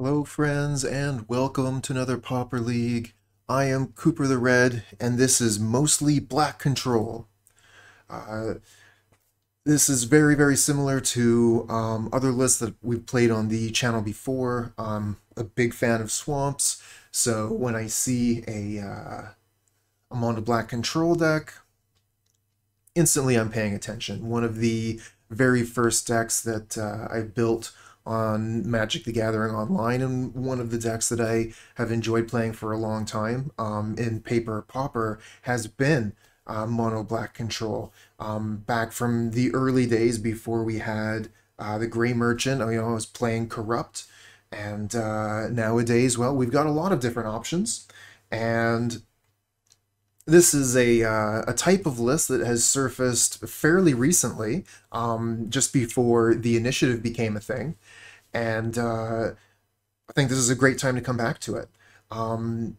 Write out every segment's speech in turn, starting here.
Hello, friends, and welcome to another Pauper League. I am Cooper the Red, and this is mostly Black Control. Uh, this is very, very similar to um, other lists that we've played on the channel before. I'm a big fan of swamps, so when I see a, uh, a Mono Black Control deck, instantly I'm paying attention. One of the very first decks that uh, I built on Magic the Gathering Online, and one of the decks that I have enjoyed playing for a long time um, in Paper Pauper has been uh, Mono Black Control. Um, back from the early days before we had uh, the Gray Merchant, you know, I was playing Corrupt, and uh, nowadays, well, we've got a lot of different options, and this is a, uh, a type of list that has surfaced fairly recently, um, just before the initiative became a thing and uh, I think this is a great time to come back to it. Um,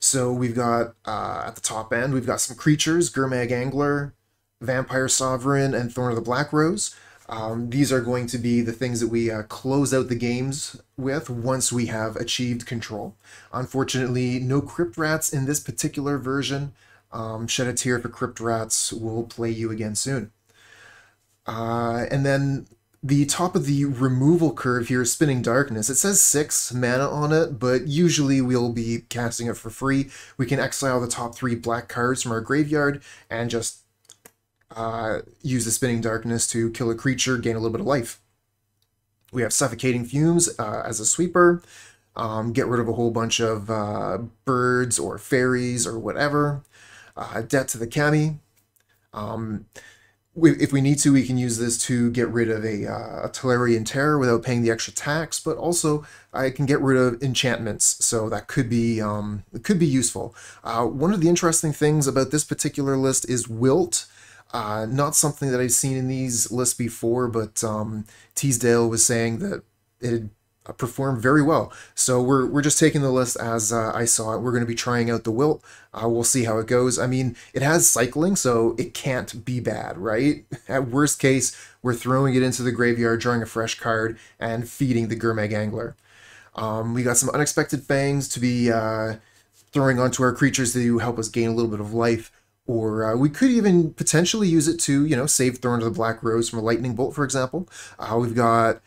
so we've got uh, at the top end, we've got some creatures: Gurmag Angler, Vampire Sovereign, and Thorn of the Black Rose. Um, these are going to be the things that we uh, close out the games with once we have achieved control. Unfortunately, no Crypt Rats in this particular version. Um, Shed a Tear for Crypt Rats We'll play you again soon. Uh, and then the top of the removal curve here is Spinning Darkness. It says 6 mana on it, but usually we'll be casting it for free. We can exile the top 3 black cards from our graveyard and just uh, use the Spinning Darkness to kill a creature, gain a little bit of life. We have Suffocating Fumes uh, as a sweeper. Um, get rid of a whole bunch of uh, birds or fairies or whatever. Uh, Debt to the Kami. Um, if we need to, we can use this to get rid of a, uh, a Tolarian Terror without paying the extra tax, but also I can get rid of enchantments, so that could be um, it could be useful. Uh, one of the interesting things about this particular list is Wilt. Uh, not something that I've seen in these lists before, but um, Teasdale was saying that it had performed very well. So we're, we're just taking the list as uh, I saw it. We're going to be trying out the Wilt. Uh, we'll see how it goes. I mean, it has cycling, so it can't be bad, right? At worst case, we're throwing it into the graveyard, drawing a fresh card, and feeding the Gurmag Angler. Um, we got some Unexpected Fangs to be uh, throwing onto our creatures to help us gain a little bit of life. Or uh, we could even potentially use it to, you know, save Thorn of the Black Rose from a Lightning Bolt, for example. Uh, we've got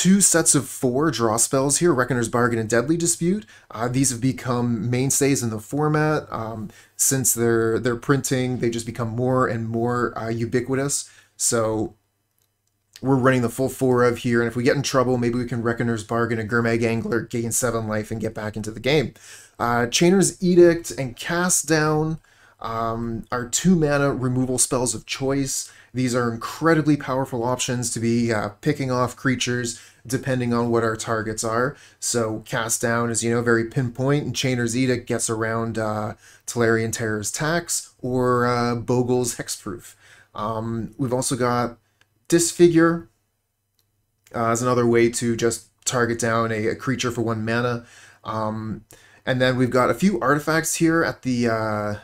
two sets of four draw spells here, Reckoner's Bargain and Deadly Dispute. Uh, these have become mainstays in the format. Um, since they're, they're printing, they just become more and more uh, ubiquitous. So we're running the full four of here, and if we get in trouble, maybe we can Reckoner's Bargain and Gurmag Angler, gain seven life, and get back into the game. Uh, Chainer's Edict and Cast Down um, are two mana removal spells of choice. These are incredibly powerful options to be uh, picking off creatures depending on what our targets are. So Cast Down is, you know, very pinpoint, and Chainer's Edict gets around uh, Tolarian Terror's tax or uh, Bogle's Hexproof. Um, we've also got Disfigure uh, as another way to just target down a, a creature for one mana. Um, and then we've got a few artifacts here at the uh,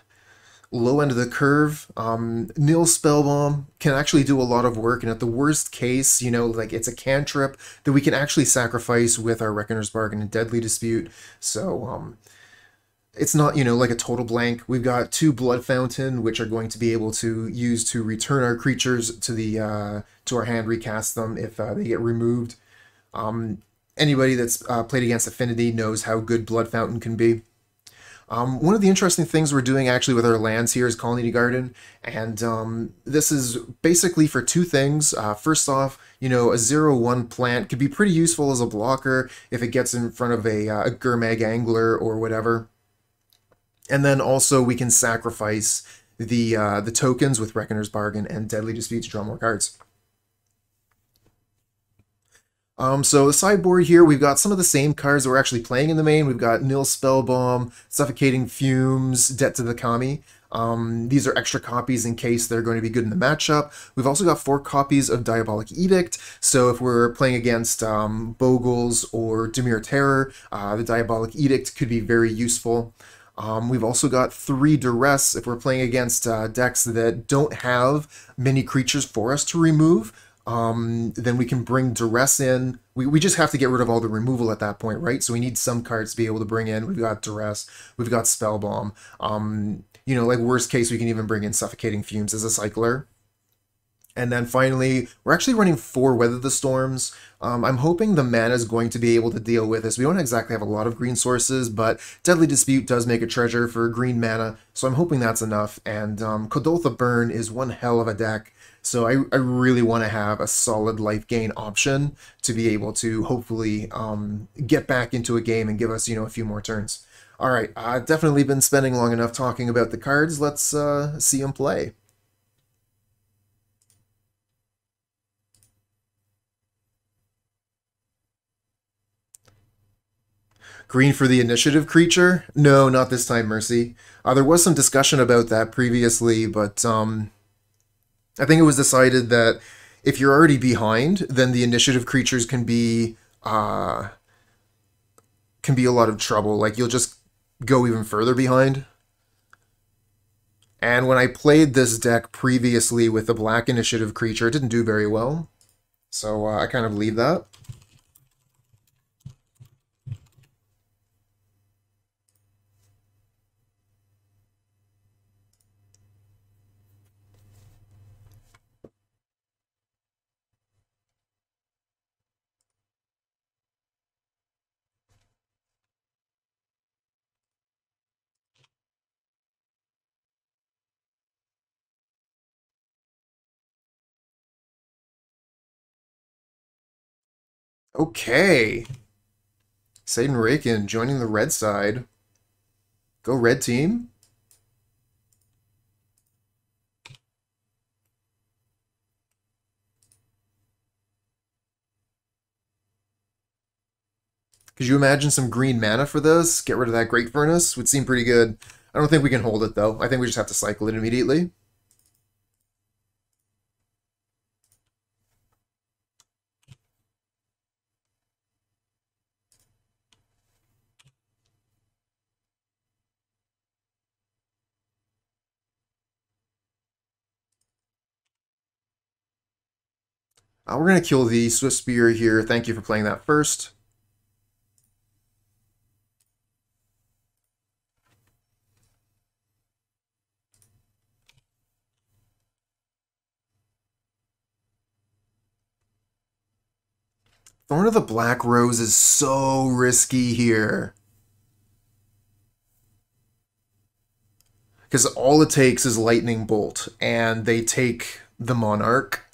low end of the curve. Um, Nihil Spellbomb can actually do a lot of work, and at the worst case, you know, like it's a cantrip that we can actually sacrifice with our Reckoner's Bargain and Deadly Dispute. So, um, it's not, you know, like a total blank. We've got two Blood Fountain, which are going to be able to use to return our creatures to the uh, to our hand, recast them if uh, they get removed. Um, anybody that's uh, played against Affinity knows how good Blood Fountain can be. Um, one of the interesting things we're doing actually with our lands here is Khalni Garden, and um, this is basically for two things. Uh, first off, you know, a zero-one plant could be pretty useful as a blocker if it gets in front of a, uh, a Gurmag Angler or whatever. And then also we can sacrifice the uh, the tokens with Reckoner's Bargain and Deadly Dispute to draw more cards. Um, so the sideboard here, we've got some of the same cards that we're actually playing in the main. We've got Nihil Spellbomb, Suffocating Fumes, Debt to the Kami. Um, these are extra copies in case they're going to be good in the matchup. We've also got four copies of Diabolic Edict, so if we're playing against um, Bogles or Dimir Terror, uh, the Diabolic Edict could be very useful. Um, we've also got three Duress if we're playing against uh, decks that don't have many creatures for us to remove. Um, then we can bring Duress in. We, we just have to get rid of all the removal at that point, right? So we need some cards to be able to bring in. We've got Duress, we've got Spellbomb. Um, you know, like worst case, we can even bring in Suffocating Fumes as a cycler. And then finally, we're actually running four Weather the Storms. Um, I'm hoping the mana is going to be able to deal with this. We don't exactly have a lot of green sources, but Deadly Dispute does make a treasure for green mana, so I'm hoping that's enough. And um, Kuldotha Burn is one hell of a deck, so I, I really want to have a solid life gain option to be able to hopefully um, get back into a game and give us, you know, a few more turns. All right, I've definitely been spending long enough talking about the cards. Let's uh, see them play. Green for the initiative creature? No, not this time, Mercy. Uh, there was some discussion about that previously, but um, I think it was decided that if you're already behind, then the initiative creatures can be uh, can be a lot of trouble. Like you'll just go even further behind. And when I played this deck previously with the black initiative creature, it didn't do very well. So uh, I kind of leave that. Okay. Satan Raken joining the red side. Go red team. Could you imagine some green mana for this? Get rid of that Great Furnace? Would seem pretty good. I don't think we can hold it, though. I think we just have to cycle it immediately. Uh, we're going to kill the Swift Spear here. Thank you for playing that first. Thorn of the Black Rose is so risky here. Because all it takes is Lightning Bolt, and they take the Monarch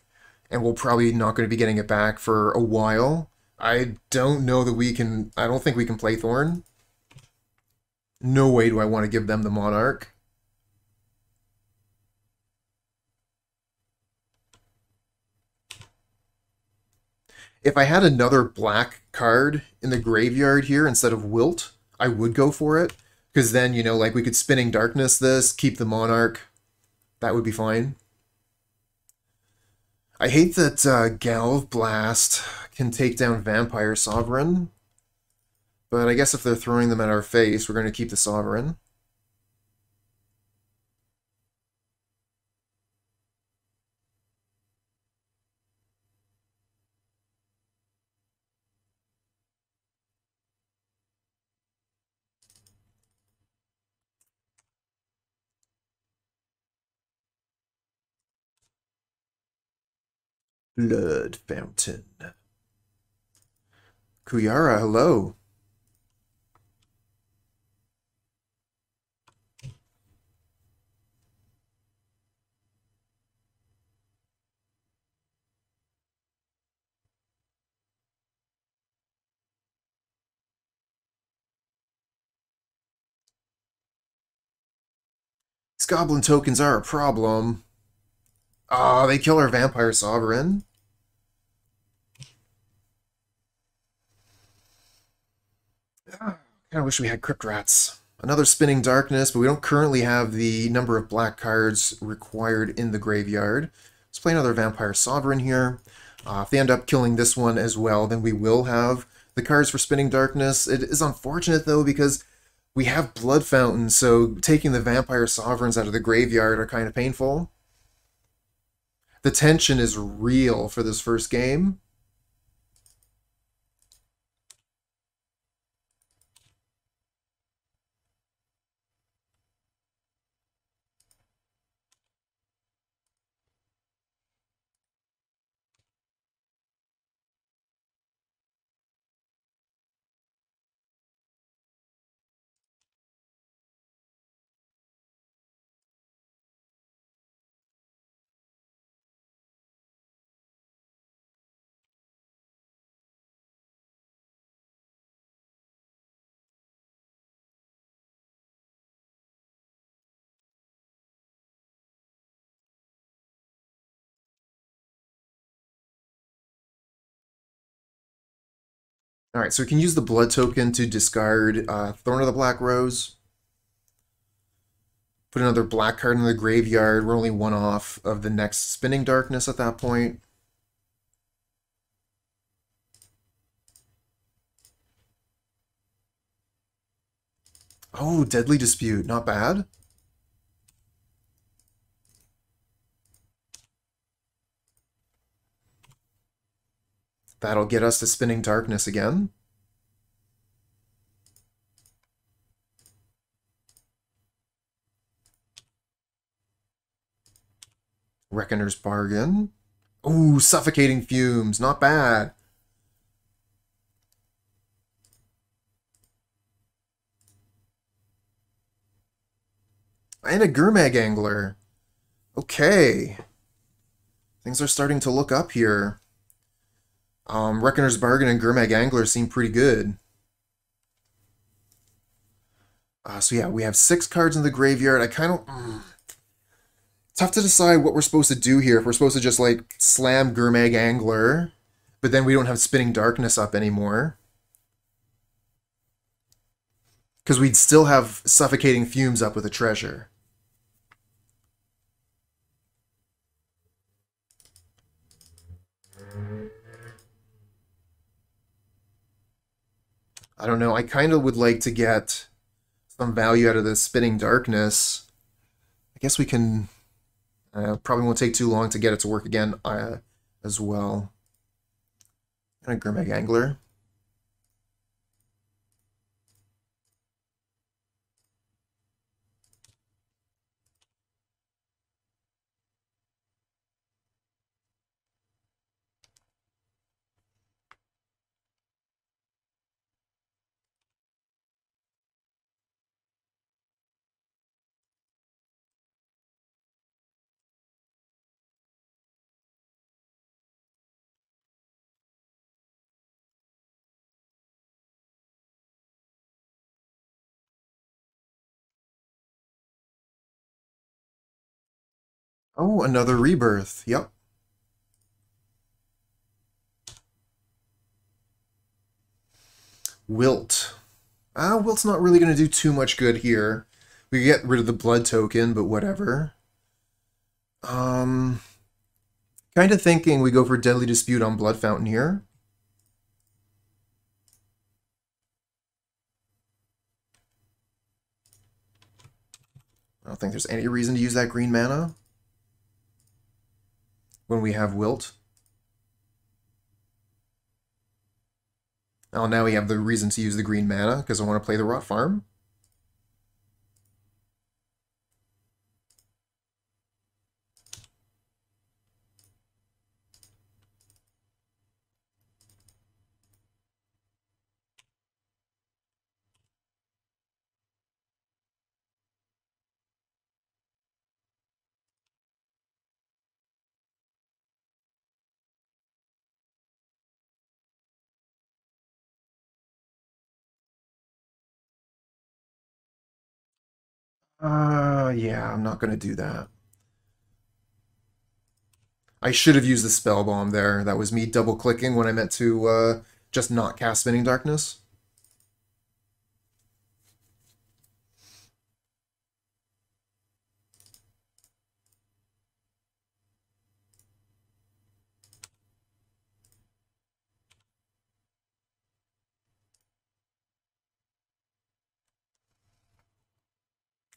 and we're probably not going to be getting it back for a while. I don't know that we can... I don't think we can play Thorn. No way do I want to give them the Monarch. If I had another black card in the graveyard here instead of Wilt, I would go for it. Because then, you know, like we could Spinning Darkness this, keep the Monarch. That would be fine. I hate that uh, Galv Blast can take down Vampire Sovereign. But I guess if they're throwing them at our face, we're going to keep the Sovereign. Blood Fountain. Kuyara, hello. Goblin tokens are a problem. Oh, they kill our Vampire Sovereign. I kind of wish we had Crypt Rats. Another Spinning Darkness, but we don't currently have the number of black cards required in the graveyard. Let's play another Vampire Sovereign here. Uh, if they end up killing this one as well, then we will have the cards for Spinning Darkness. It is unfortunate, though, because we have Blood Fountain, so taking the Vampire Sovereigns out of the graveyard are kind of painful. The tension is real for this first game. All right, so we can use the blood token to discard uh, Thorn of the Black Rose. Put another black card in the graveyard. We're only one off of the next Spinning Darkness at that point. Oh, Deadly Dispute. Not bad. That'll get us to Spinning Darkness again. Reckoner's Bargain. Ooh, Suffocating Fumes. Not bad. And a Gurmag Angler. Okay. Things are starting to look up here. Um, Reckoner's Bargain and Gurmag Angler seem pretty good. Uh, so yeah, we have six cards in the graveyard. I kind of... Mm, tough to decide what we're supposed to do here. If we're supposed to just, like, slam Gurmag Angler, but then we don't have Spinning Darkness up anymore. Because we'd still have Suffocating Fumes up with a treasure. I don't know. I kind of would like to get some value out of this Spinning Darkness. I guess we can... Uh, probably won't take too long to get it to work again uh, as well. And a Gurmag Angler. Oh, another rebirth. Yep. Wilt. Ah, Wilt's not really going to do too much good here. We get rid of the blood token, but whatever. Um, kind of thinking we go for Deadly Dispute on Blood Fountain here. I don't think there's any reason to use that green mana when we have wilt. Oh, now we have the reason to use the green mana because I want to play the Rot Farm. Uh, yeah, I'm not going to do that. I should have used the spell bomb there. That was me double clicking when I meant to uh, just not cast Spinning Darkness.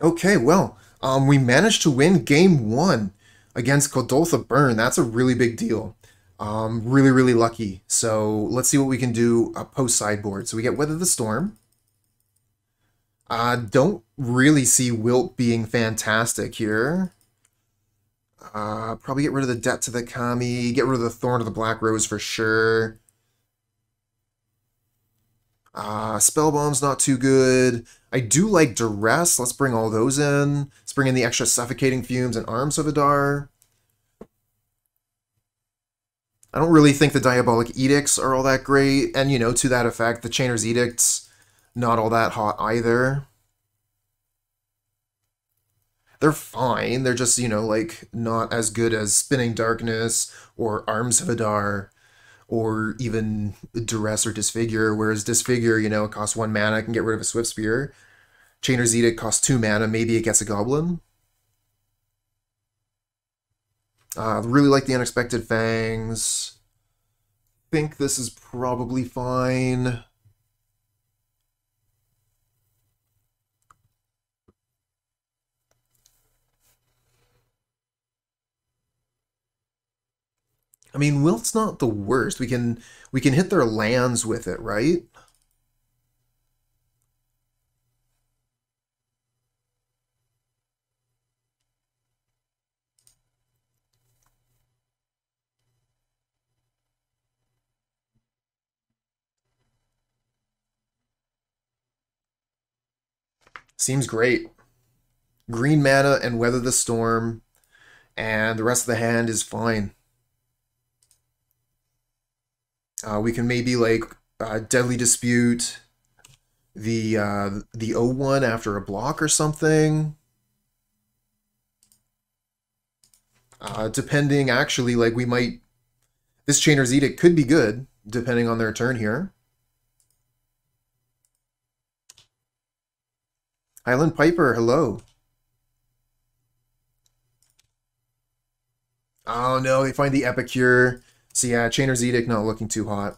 Okay, well, um, we managed to win game one. against Kuldotha Burn. That's a really big deal. Um, really, really lucky. So let's see what we can do uh, post sideboard. So we get Weather the Storm. Uh, don't really see Wilt being fantastic here. Uh, probably get rid of the Debt to the Kami, get rid of the Thorn of the Black Rose for sure. Uh, Spellbomb's not too good. I do like Duress. Let's bring all those in. Let's bring in the extra Suffocating Fumes and Arms of Hadar. I don't really think the Diabolic Edicts are all that great. And, you know, to that effect, the Chainer's Edicts, not all that hot either. They're fine. They're just, you know, like, not as good as Spinning Darkness or Arms of Hadar or even Duress or Disfigure, whereas Disfigure, you know, it costs one mana, I can get rid of a Swift Spear. Chainer's Edict costs two mana, maybe it gets a Goblin. Uh, really like the Unexpected Fangs. Think this is probably fine. I mean, Wilt's not the worst. We can we can hit their lands with it, right? Seems great. Green mana and Weather the Storm, and the rest of the hand is fine. Uh, we can maybe like uh, Deadly Dispute the uh, the O1 after a block or something. Uh, depending, actually, like we might... This Chainer's Edict could be good, depending on their turn here. Highland Piper, hello. Oh no, they find the Epicure. So yeah, Chainer's Edict not looking too hot.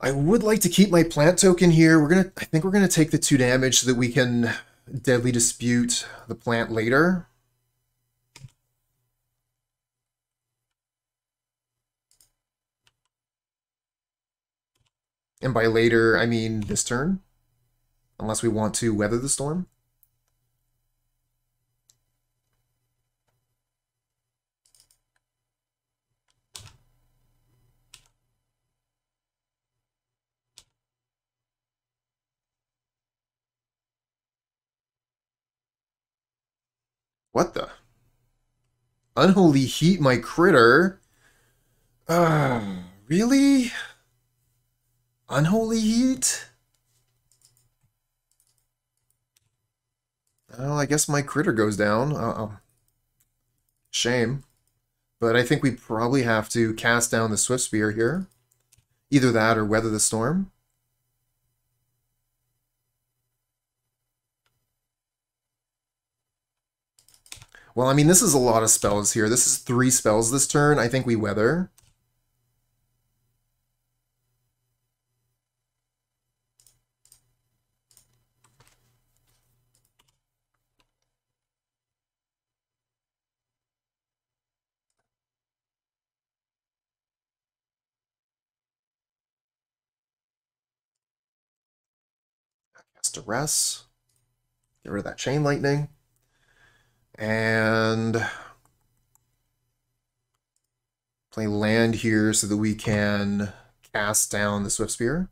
I would like to keep my plant token here. We're gonna I think we're gonna take the two damage so that we can deadly dispute the plant later. And by later, I mean this turn. Unless we want to weather the storm. What the? Unholy Heat my critter? Uh, really? Unholy Heat? Well, I guess my critter goes down. Uh -oh. Shame. But I think we probably have to cast down the Swift Spear here. Either that or Weather the Storm. Well, I mean, this is a lot of spells here. This is three spells this turn. I think we Weather. Duress. Get rid of that Chain Lightning. And play land here so that we can cast down the Swift Spear.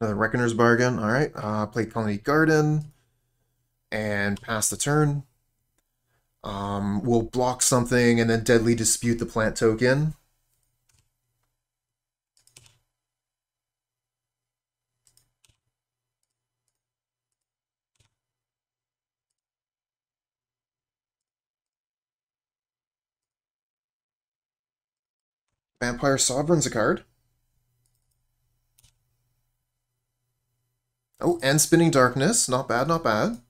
Another Reckoner's Bargain. All right. Uh, play Khalni Garden and pass the turn. Um, we'll block something and then Deadly Dispute the plant token. Vampire Sovereign's a card. Oh, and Spinning Darkness. Not bad, not bad.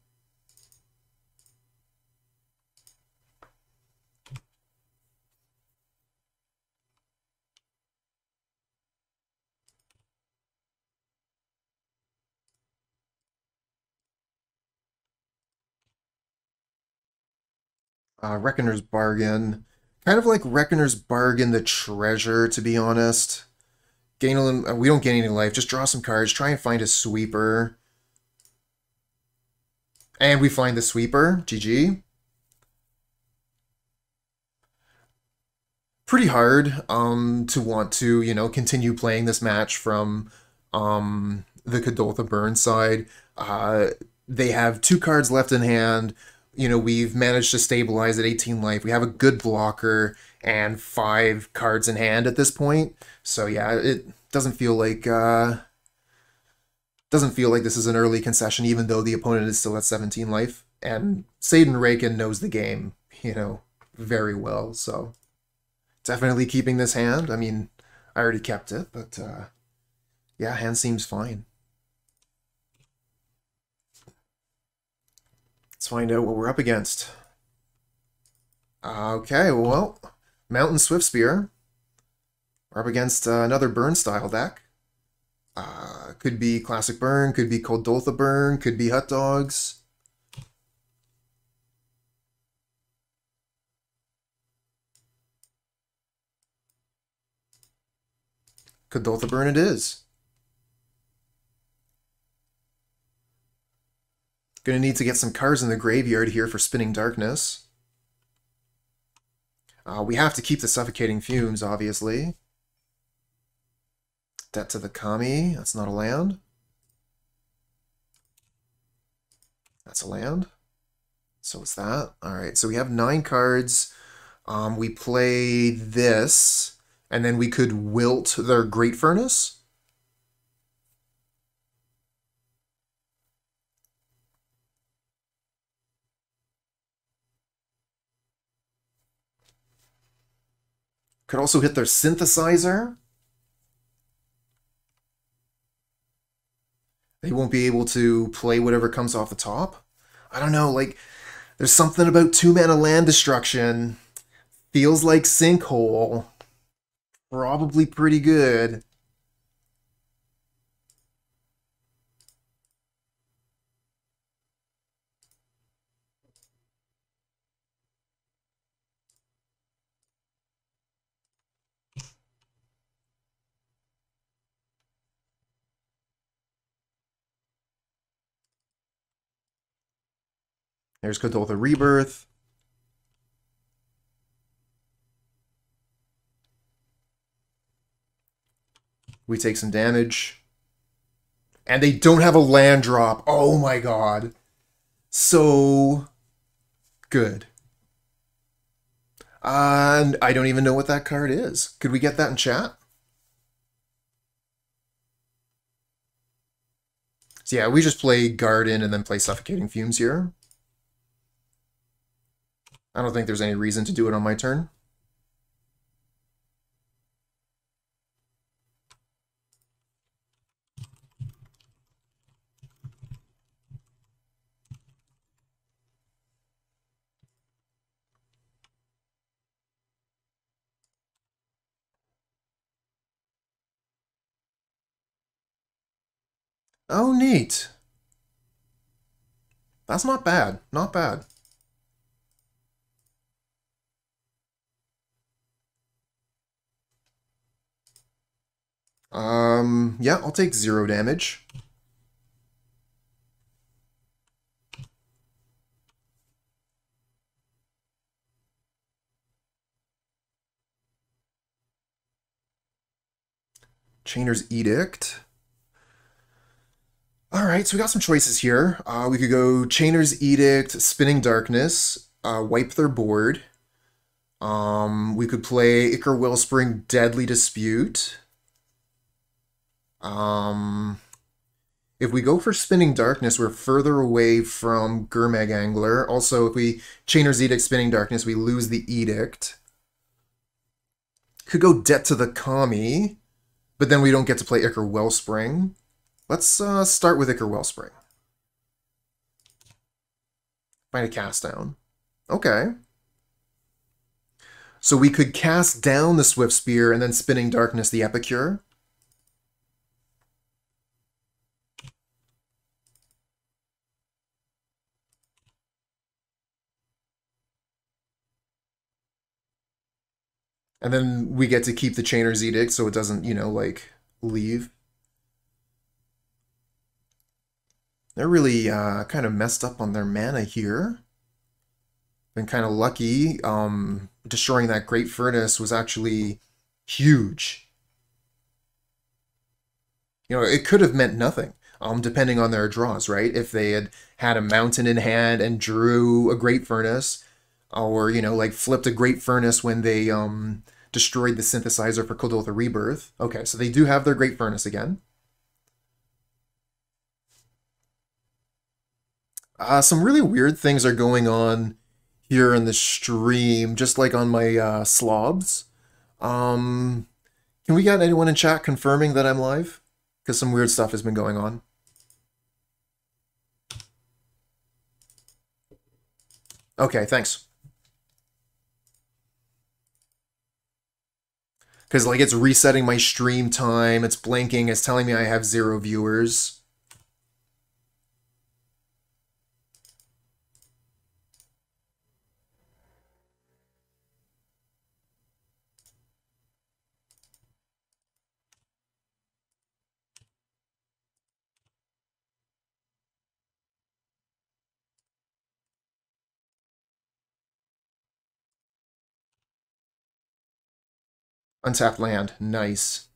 Uh, Reckoner's Bargain. Kind of like Reckoner's Bargain, the treasure, to be honest. Gain a, little, we don't gain any life. Just draw some cards. Try and find a sweeper. And we find the sweeper. GG. Pretty hard um, to want to, you know, continue playing this match from um, the Kuldotha Burn side. Uh, they have two cards left in hand you know, we've managed to stabilize at 18 life. We have a good blocker and five cards in hand at this point. So yeah, it doesn't feel like uh doesn't feel like this is an early concession, even though the opponent is still at 17 life. And Seiden Raken knows the game, you know, very well. So definitely keeping this hand. I mean, I already kept it, but uh yeah, hand seems fine. Let's find out what we're up against. Okay, well, Mountain Swiftspear. We're up against uh, another Burn style deck. Uh, could be Classic Burn, could be Kuldotha Burn, could be Hut Dogs. Kuldotha Burn it is. Gonna need to get some cards in the graveyard here for Spinning Darkness. Uh, we have to keep the Suffocating Fumes, obviously. Debt to the Kami. That's not a land. That's a land. So it's that. Alright, so we have nine cards. Um, we play this, and then we could wilt their Great Furnace. Could also hit their synthesizer. They won't be able to play whatever comes off the top. I don't know, like, there's something about two mana land destruction. Feels like Sinkhole. Probably pretty good. There's Kuldotha Rebirth. We take some damage. And they don't have a land drop. Oh my god. So good. And I don't even know what that card is. Could we get that in chat? So yeah, we just play Garden and then play Suffocating Fumes here. I don't think there's any reason to do it on my turn. Oh, neat. That's not bad. Not bad. Um, yeah, I'll take zero damage. Chainer's Edict. All right, so we got some choices here. Uh, we could go Chainer's Edict, Spinning Darkness, uh, wipe their board. Um, we could play Ichor Wellspring, Deadly Dispute. Um, if we go for Spinning Darkness, we're further away from Gurmag Angler. Also, if we Chainer's Edict Spinning Darkness, we lose the Edict. Could go Debt to the Kami, but then we don't get to play Ichor Wellspring. Let's uh, start with Ichor Wellspring. Find a cast down. Okay. So we could cast down the Swift Spear and then Spinning Darkness the Epicure. And then we get to keep the Chainer's Edict so it doesn't, you know, like, leave. They're really uh, kind of messed up on their mana here. Been kind of lucky. Um, destroying that Great Furnace was actually huge. You know, it could have meant nothing, um, depending on their draws, right? If they had had a mountain in hand and drew a Great Furnace, or you know like flipped a great furnace when they um destroyed the synthesizer for Kuldotha Rebirth. Okay, so they do have their great furnace again. Uh, some really weird things are going on here in the stream, just like on my uh, slobs. Um, can we get anyone in chat confirming that I'm live? Because some weird stuff has been going on. Okay, thanks. Because like it's resetting my stream time, it's blinking, it's telling me I have zero viewers. Untapped land. Nice.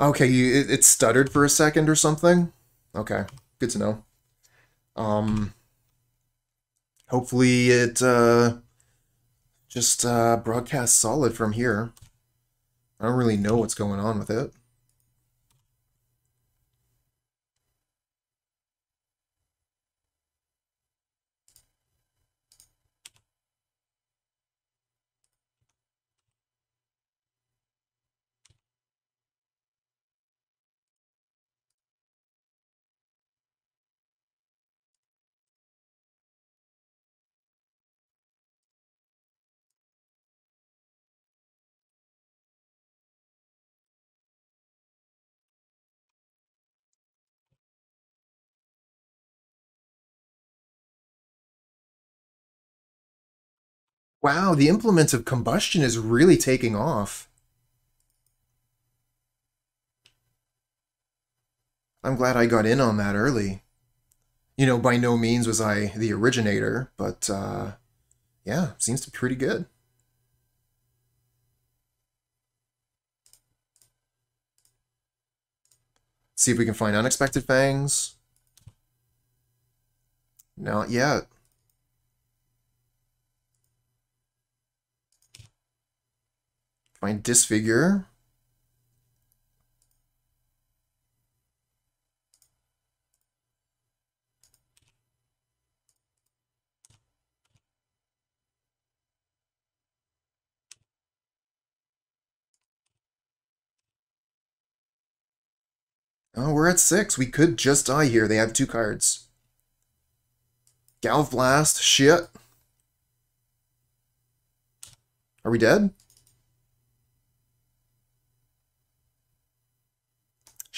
Okay, it, it stuttered for a second or something? Okay, good to know. Um, hopefully it uh, just uh, broadcasts solid from here. I don't really know what's going on with it. Wow, the implements of combustion is really taking off. I'm glad I got in on that early. You know, by no means was I the originator, but uh, yeah, seems to be pretty good. See if we can find unexpected fangs. Not yet. Find disfigure. Oh, we're at six. We could just die here. They have two cards. Galvblast. Shit. Are we dead?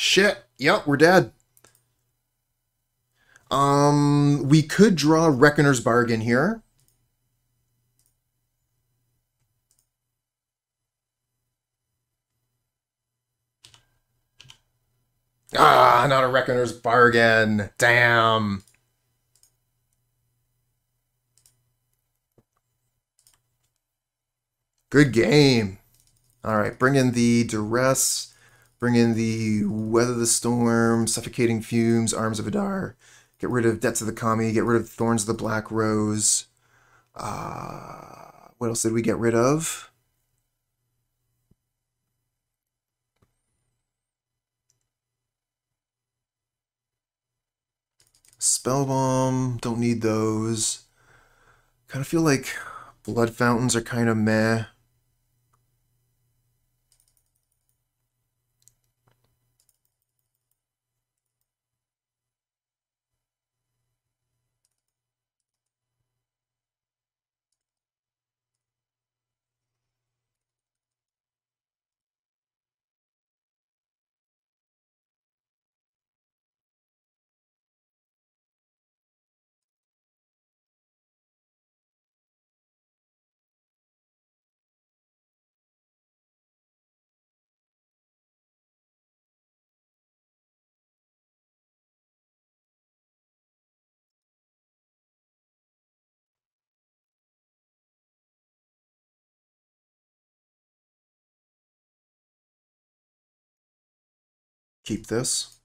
Shit. Yep, we're dead. Um, we could draw Reckoner's Bargain here. Ah, not a Reckoner's Bargain. Damn. Good game. All right, bring in the Duress. Bring in the Weather the Storm, Suffocating Fumes, Arms of Hadar. Get rid of Debts of the Kami. Get rid of Thorns of the Black Rose. Uh, what else did we get rid of? Spell Bomb. Don't need those. Kind of feel like Blood Fountains are kind of meh. Keep this.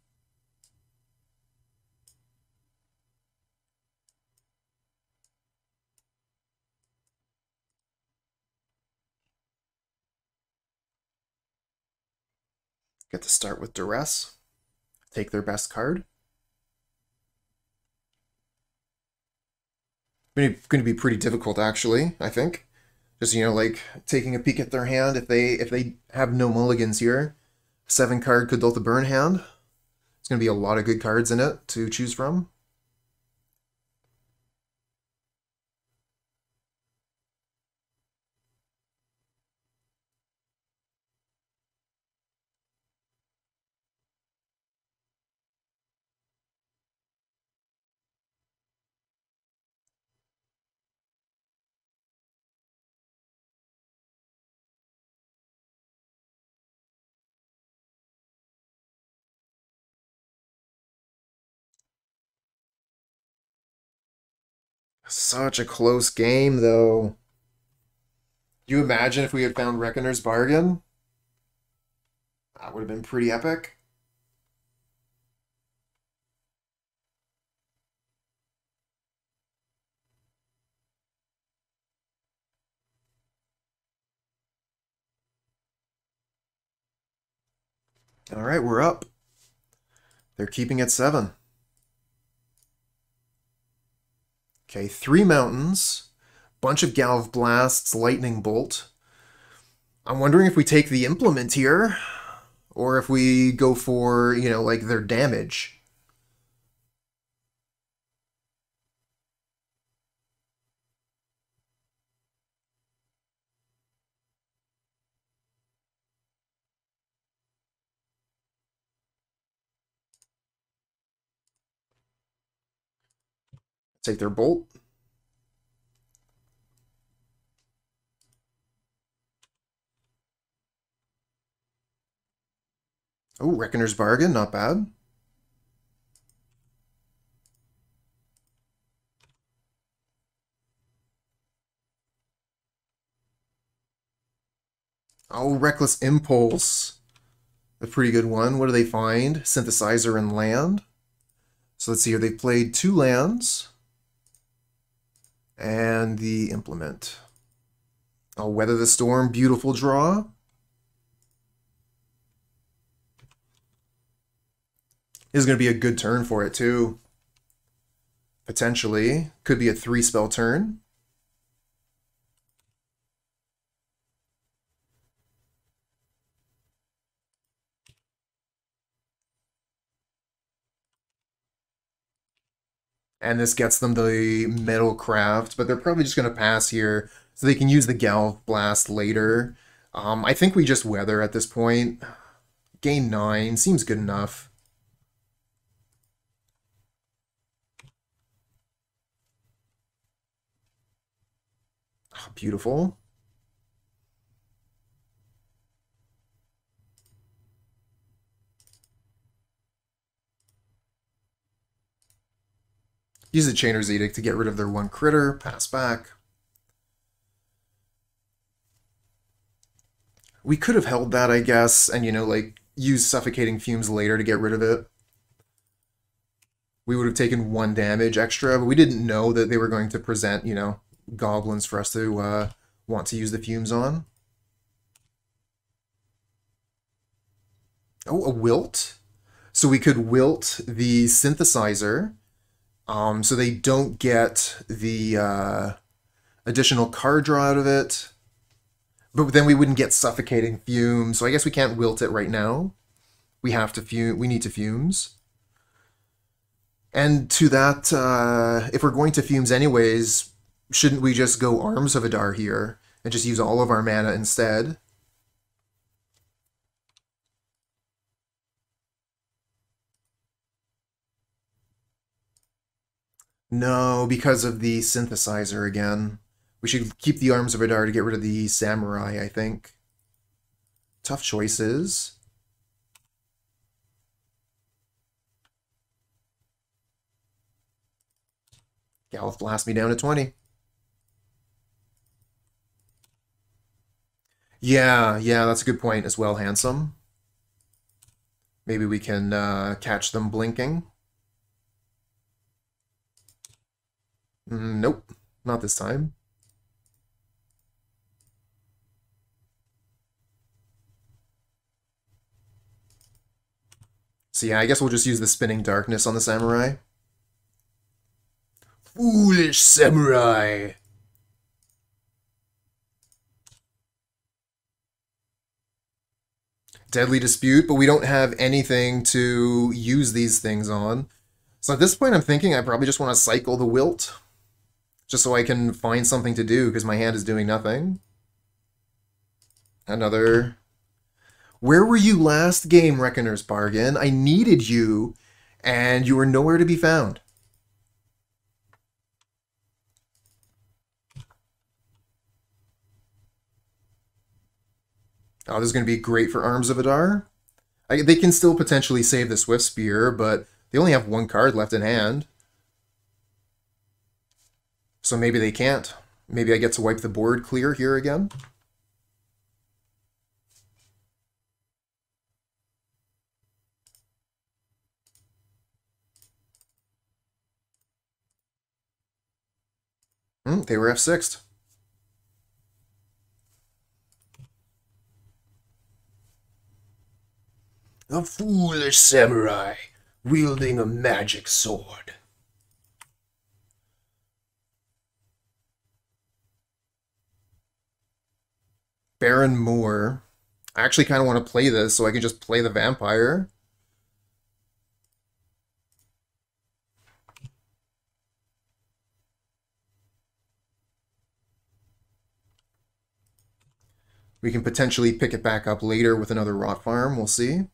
Get to start with Duress. Take their best card. Going to be pretty difficult, actually, I think. Just, you know, like, taking a peek at their hand. If they if they have no mulligans here, seven card Kuldotha Burn hand. There's going to be a lot of good cards in it to choose from. Such a close game, though. you imagine if we had found Reckoner's Bargain? That would have been pretty epic. All right, we're up. They're keeping at seven. Okay, three mountains, bunch of Galv Blasts, Lightning Bolt. I'm wondering if we take the implement here, or if we go for, you know, like their damage. Take their bolt. Oh, Reckoner's Bargain, not bad. Oh, Reckless Impulse. A pretty good one. What do they find? Synthesizer and land. So let's see here. They played two lands and the implement. I'll weather the storm, beautiful draw. This is going to be a good turn for it too. Potentially. Could be a three spell turn. And this gets them the metal craft, but they're probably just going to pass here so they can use the Galv Blast later. Um, I think we just weather at this point. Gain 9 seems good enough. Oh, beautiful. Use the Chainer's Edict to get rid of their one critter, pass back. We could have held that, I guess, and, you know, like, use Suffocating Fumes later to get rid of it. We would have taken one damage extra, but we didn't know that they were going to present, you know, goblins for us to uh, want to use the fumes on. Oh, a wilt. So we could wilt the synthesizer um, so they don't get the uh, additional card draw out of it. But then we wouldn't get suffocating fumes. So I guess we can't wilt it right now. We have to fume. We need to fumes. And to that, uh, if we're going to fumes anyways, shouldn't we just go Arms of Hadar here and just use all of our mana instead? No, because of the synthesizer again. We should keep the Arms of Hadar to get rid of the Samurai, I think. Tough choices. Galv blast me down to 20. Yeah, yeah, that's a good point as well, Handsome. Maybe we can uh, catch them blinking. Nope, not this time. So yeah, I guess we'll just use the spinning darkness on the samurai. Foolish samurai! Deadly Dispute, but we don't have anything to use these things on. So at this point, I'm thinking I probably just want to cycle the Wilt, just so I can find something to do, because my hand is doing nothing. Another... Where were you last game, Reckoner's Bargain? I needed you, and you were nowhere to be found. Oh, this is going to be great for Arms of Hadar. I, they can still potentially save the Swiftspear, but they only have one card left in hand. So maybe they can't. Maybe I get to wipe the board clear here again. Hmm, they were F6'd. A foolish samurai wielding a magic sword. Barren Moor. I actually kind of want to play this so I can just play the vampire. We can potentially pick it back up later with another Rot Farm. We'll see.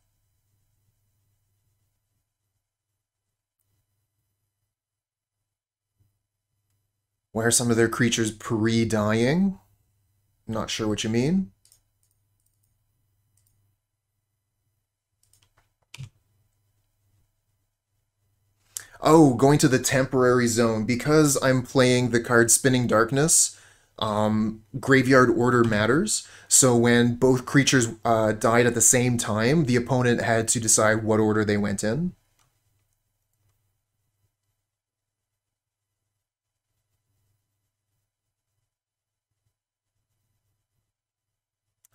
Why are some of their creatures pre-dying? Not sure what you mean. Oh, going to the temporary zone. Because I'm playing the card Spinning Darkness, um, graveyard order matters. So when both creatures uh, died at the same time, the opponent had to decide what order they went in.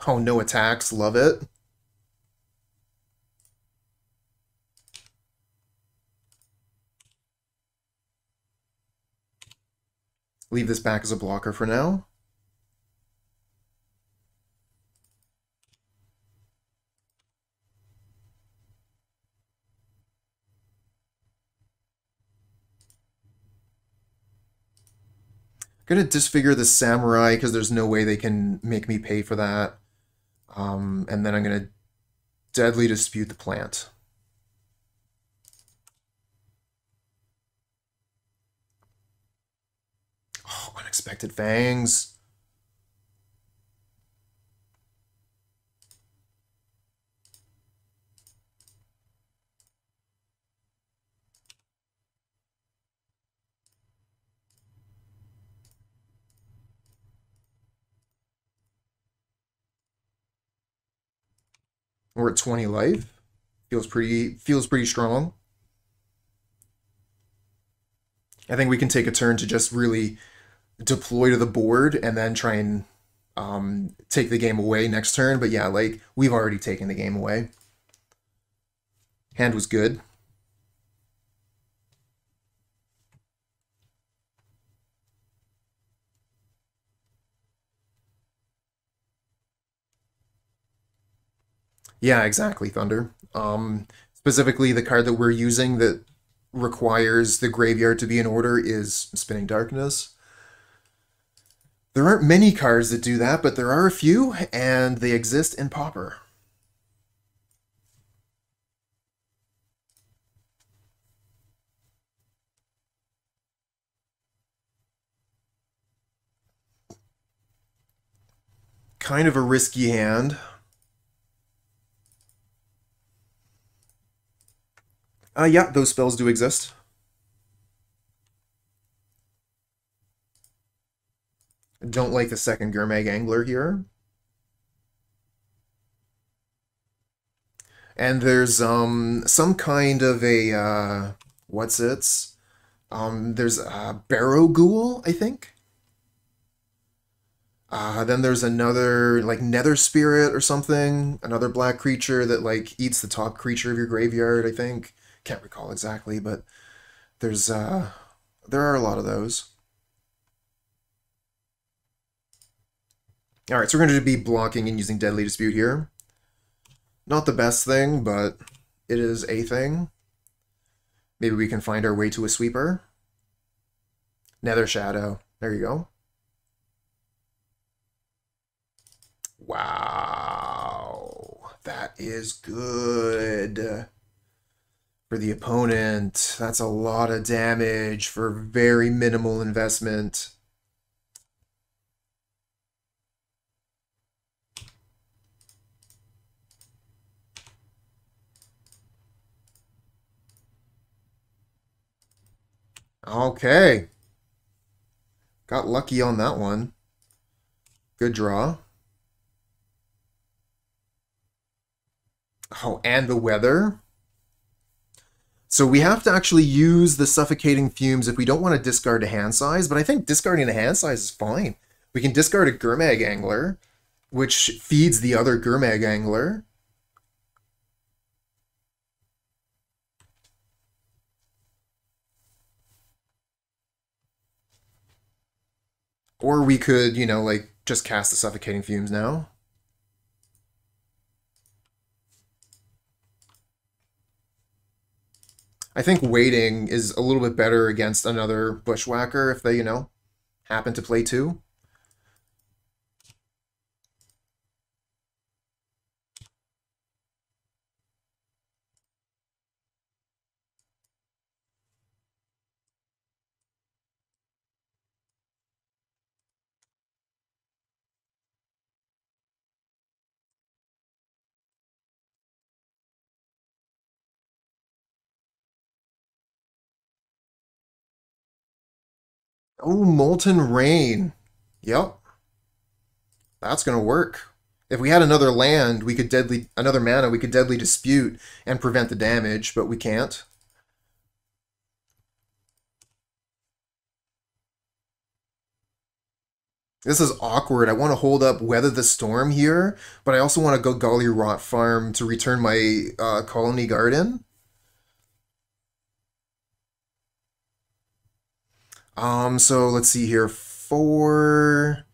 Oh, no attacks. Love it. Leave this back as a blocker for now. I'm gonna disfigure the samurai because there's no way they can make me pay for that. Um, and then I'm going to deadly dispute the plant. Oh, unexpected fangs. We're at 20 life. Feels pretty feels pretty strong. I think we can take a turn to just really deploy to the board and then try and um, take the game away next turn. But yeah, like we've already taken the game away. Hand was good. Yeah, exactly, Thunder. Um, specifically, the card that we're using that requires the graveyard to be in order is Spinning Darkness. There aren't many cards that do that, but there are a few, and they exist in Pauper. Kind of a risky hand. Uh, yeah, those spells do exist. Don't like the second Gurmag Angler here. And there's um some kind of a uh what's it? Um there's a Barrow-Ghoul, I think. Uh, then there's another like nether spirit or something, another black creature that like eats the top creature of your graveyard, I think. Can't recall exactly, but there's uh there are a lot of those. Alright, so we're going to be blocking and using Deadly Dispute here. Not the best thing, but it is a thing. Maybe we can find our way to a sweeper. Nether Shadow. There you go. Wow. That is good. For the opponent, that's a lot of damage for very minimal investment. Okay. Got lucky on that one. Good draw. Oh, and the weather. So we have to actually use the suffocating fumes if we don't want to discard a hand size, but I think discarding a hand size is fine. We can discard a Gurmag Angler, which feeds the other Gurmag Angler. Or we could, you know, like, just cast the Suffocating Fumes now. I think waiting is a little bit better against another Bushwhacker if they, you know, happen to play two. Oh, Molten Rain. Yep. That's going to work. If we had another land, we could deadly another mana, we could deadly dispute and prevent the damage, but we can't. This is awkward. I want to hold up Weather the Storm here, but I also want to go Golgari Rot Farm to return my uh, Khalni Garden. Um, so let's see here. Four,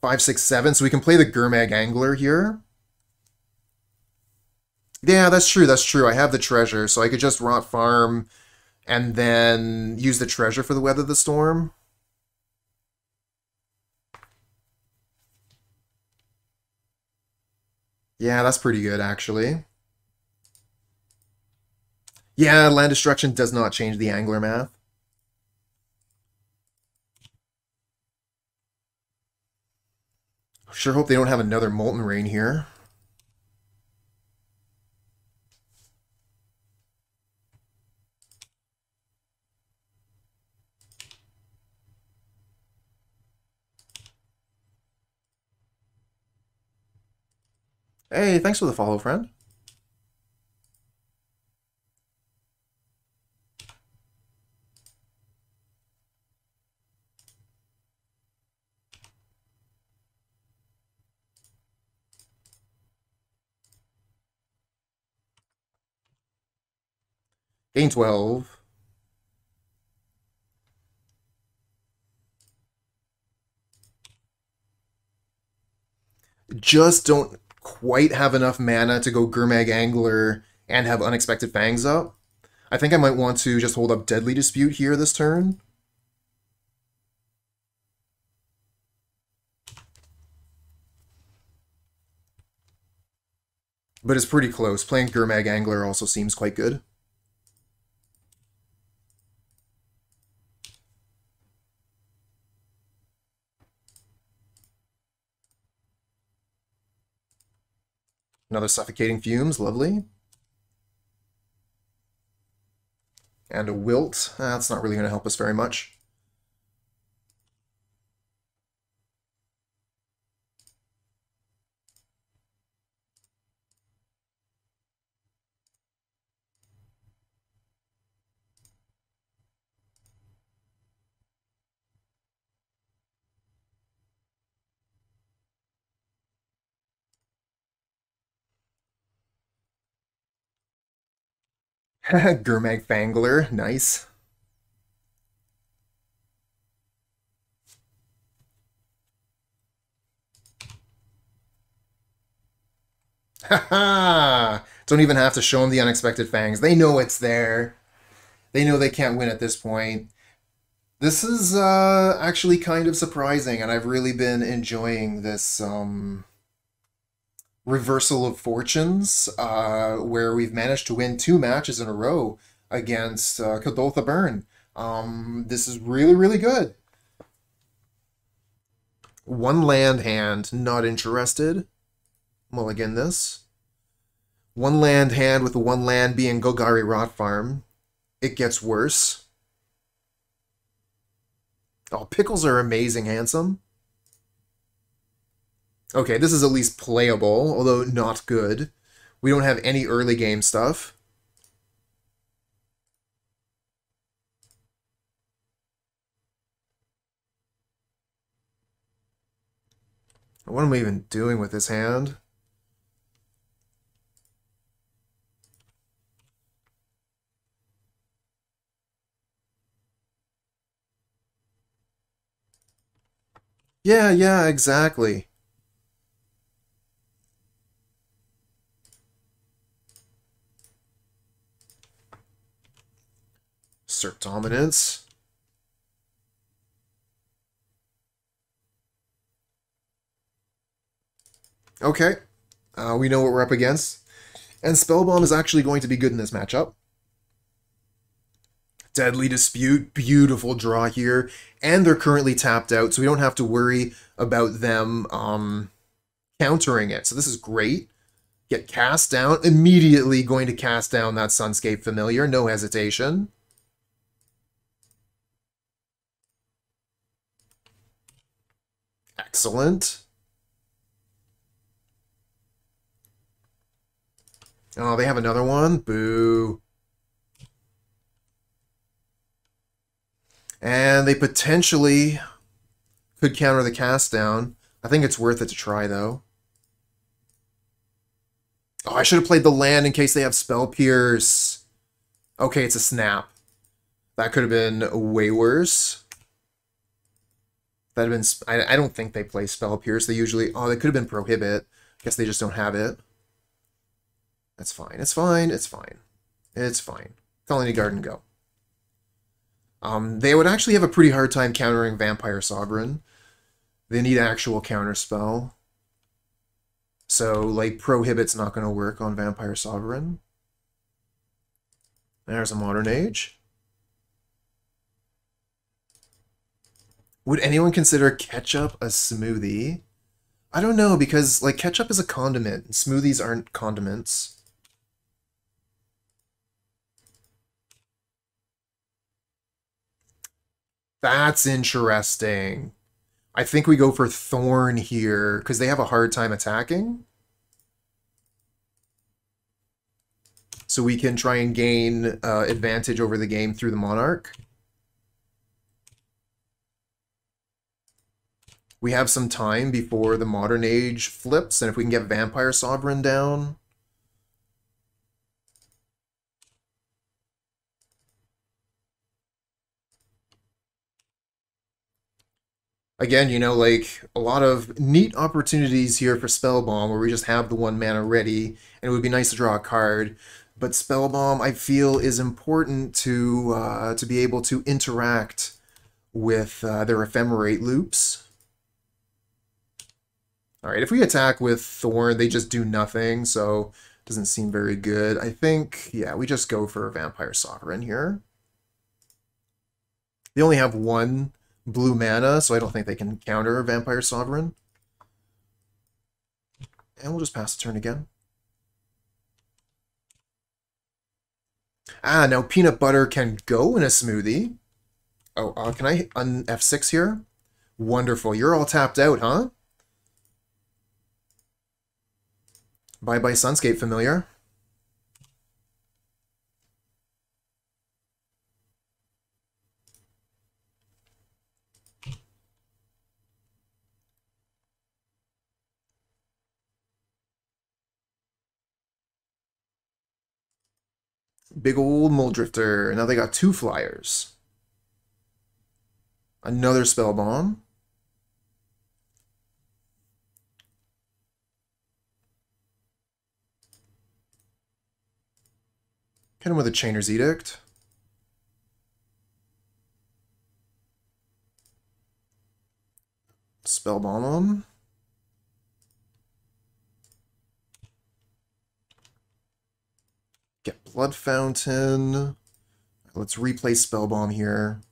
five, six, seven. So we can play the Gurmag Angler here. Yeah, that's true. That's true. I have the treasure, so I could just rot farm and then use the treasure for the Weather the Storm. Yeah, that's pretty good, actually. Yeah, land destruction does not change the angler math. Sure hope they don't have another Molten Rain here. Hey, thanks for the follow, friend. Gain 12. Just don't quite have enough mana to go Gurmag Angler and have Unexpected Fangs up. I think I might want to just hold up Deadly Dispute here this turn. But it's pretty close. Playing Gurmag Angler also seems quite good. Another suffocating fumes, lovely. And a wilt. Ah, that's not really going to help us very much. Gurmag Fangler, nice. Haha! Don't even have to show them the unexpected fangs. They know it's there. They know they can't win at this point. This is uh, actually kind of surprising, and I've really been enjoying this um, reversal of fortunes, uh, where we've managed to win two matches in a row against uh, Kuldotha Burn. Um, this is really, really good. One land hand, not interested. Mulligan this. One land hand with the one land being Golgari Rot Farm. It gets worse. Oh, pickles are amazing handsome. Okay, this is at least playable, although not good. We don't have any early game stuff. What am I even doing with this hand? Yeah, yeah, exactly. Assert dominance. Okay, uh, we know what we're up against. And Spellbomb is actually going to be good in this matchup. Deadly Dispute, beautiful draw here. And they're currently tapped out, so we don't have to worry about them um, countering it. So this is great. Get cast down, immediately going to cast down that Sunscape Familiar, no hesitation. Excellent. Oh, they have another one? Boo. And they potentially could counter the cast down. I think it's worth it to try, though. Oh, I should have played the land in case they have Spell Pierce. Okay, it's a snap. That could have been way worse. That'd have been... I, I don't think they play Spell Pierce. They usually... Oh, they could have been Prohibit. I Guess they just don't have it. That's fine. It's fine. It's fine. It's fine. Khalni Garden, go. Um, they would actually have a pretty hard time countering Vampire Sovereign. They need actual counterspell. So, like, Prohibit's not going to work on Vampire Sovereign. There's a Modern Age. Would anyone consider ketchup a smoothie? I don't know, because, like, ketchup is a condiment. Smoothies aren't condiments. That's interesting. I think we go for Thorn here, because they have a hard time attacking. So we can try and gain uh, advantage over the game through the Monarch. We have some time before the Modern Age flips, and if we can get Vampire Sovereign down... again, you know, like a lot of neat opportunities here for Spellbomb where we just have the one mana ready, and it would be nice to draw a card. But Spellbomb, I feel, is important to uh, to be able to interact with uh, their ephemerate loops. All right, if we attack with Thorn, they just do nothing, so doesn't seem very good. I think, yeah, we just go for Vampire Sovereign here. They only have one blue mana, so I don't think they can counter Vampire Sovereign. And we'll just pass the turn again. Ah, now peanut butter can go in a smoothie. Oh, uh, can I on F6 here? Wonderful. You're all tapped out, huh? Bye-bye Sunscape Familiar. Big old Mulldrifter. Now they got two flyers. Another Spellbomb. Hit him with a Chainer's Edict. Spellbomb him. Get Blood Fountain. Let's replace Spellbomb here.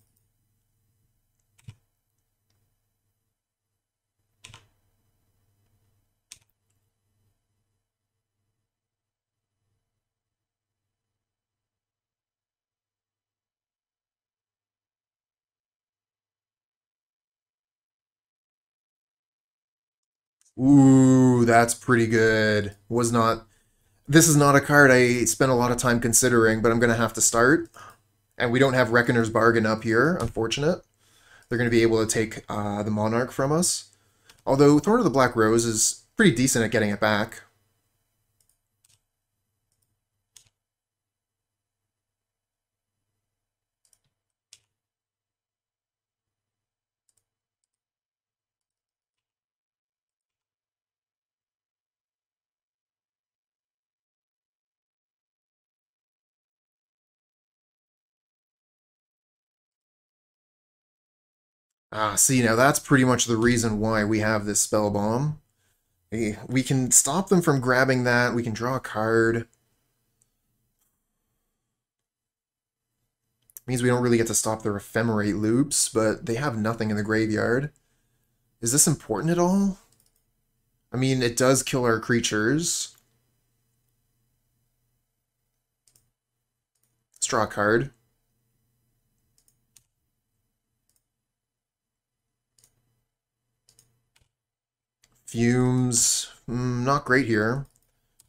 Ooh, that's pretty good. Was not this is not a card I spent a lot of time considering, but I'm going to have to start. And we don't have Reckoner's Bargain up here, unfortunate. They're going to be able to take uh, the Monarch from us. Although Thorn of the Black Rose is pretty decent at getting it back. Ah, see, now that's pretty much the reason why we have this spell bomb. We can stop them from grabbing that. We can draw a card. Means we don't really get to stop their ephemerate loops, but they have nothing in the graveyard. Is this important at all? I mean, it does kill our creatures. A card. Fumes, mm, not great here.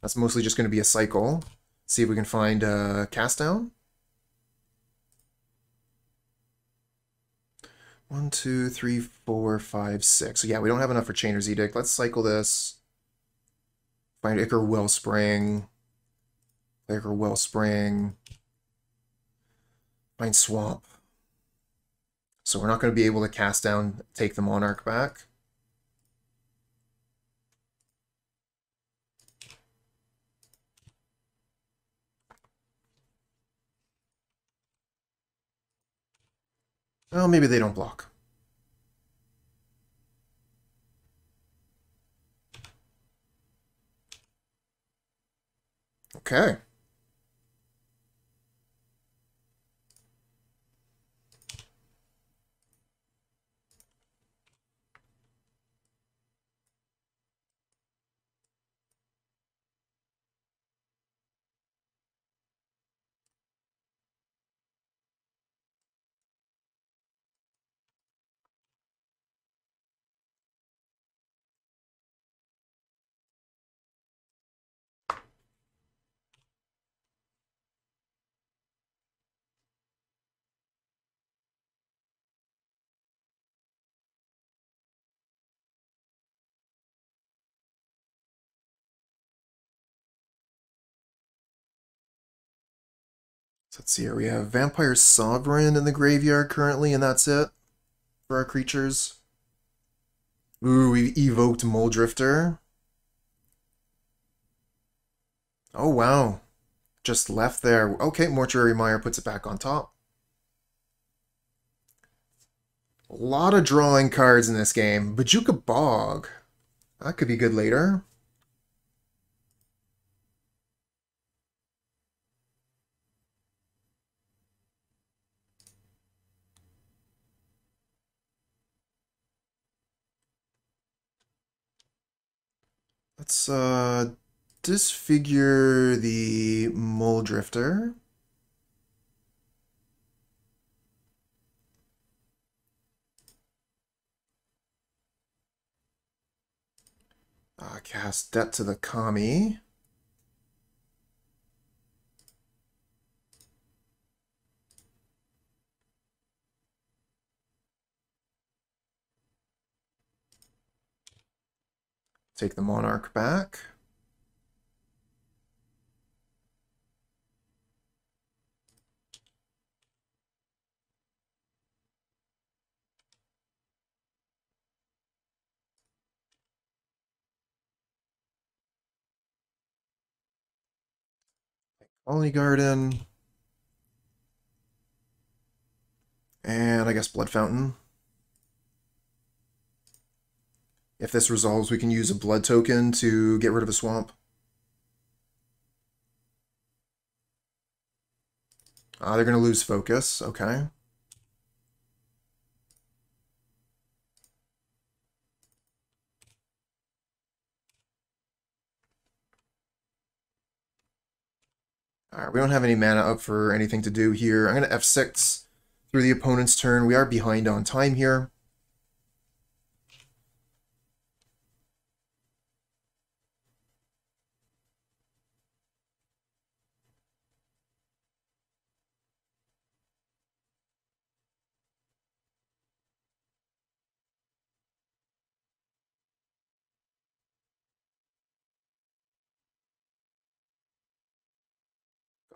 That's mostly just going to be a cycle. See if we can find a cast down. One, two, three, four, five, six. So yeah, we don't have enough for Chainer's Edict. Let's cycle this. Find Ichor Wellspring. Ichor Wellspring. Find Swamp. So we're not going to be able to cast down, take the Monarch back. Well, maybe they don't block. Okay. So let's see here. We have Vampire Sovereign in the graveyard currently, and that's it for our creatures. Ooh, we evoked Mulldrifter. Oh, wow. Just left there. Okay, Mortuary Mire puts it back on top. A lot of drawing cards in this game. Bojuka Bog. That could be good later. Let's uh, disfigure the Mulldrifter. Uh, cast Debt to the Kami. Take the monarch back. Khalni Garden. And I guess Blood Fountain. If this resolves, we can use a blood token to get rid of a swamp. Uh, they're going to lose focus. Okay. Alright, we don't have any mana up for anything to do here. I'm going to F6 through the opponent's turn. We are behind on time here.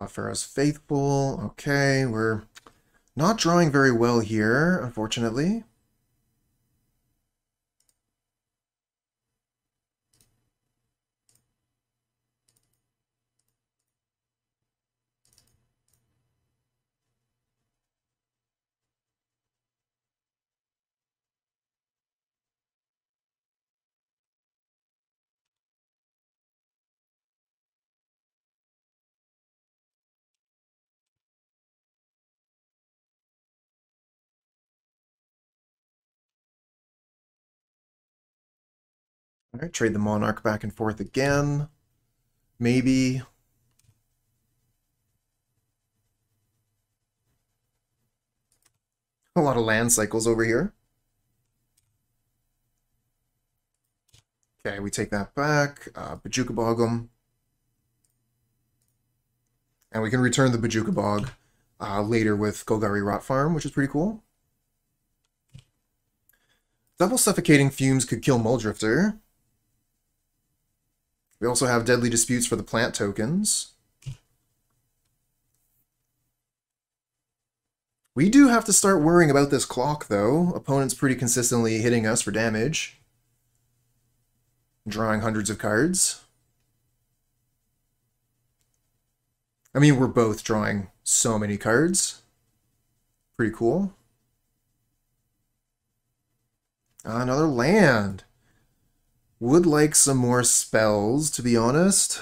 Pharaoh's Faithful. Okay, we're not drawing very well here, unfortunately. All right, trade the Monarch back and forth again. Maybe. A lot of land cycles over here. Okay, we take that back. Uh, Bojuka Bogum. And we can return the Bojuka Bog uh, later with Golgari Rot Farm, which is pretty cool. Double Suffocating Fumes could kill Mulldrifter. We also have Deadly Disputes for the plant tokens. We do have to start worrying about this clock, though. Opponent's pretty consistently hitting us for damage. Drawing hundreds of cards. I mean, we're both drawing so many cards. Pretty cool. Another land. Would like some more spells, to be honest.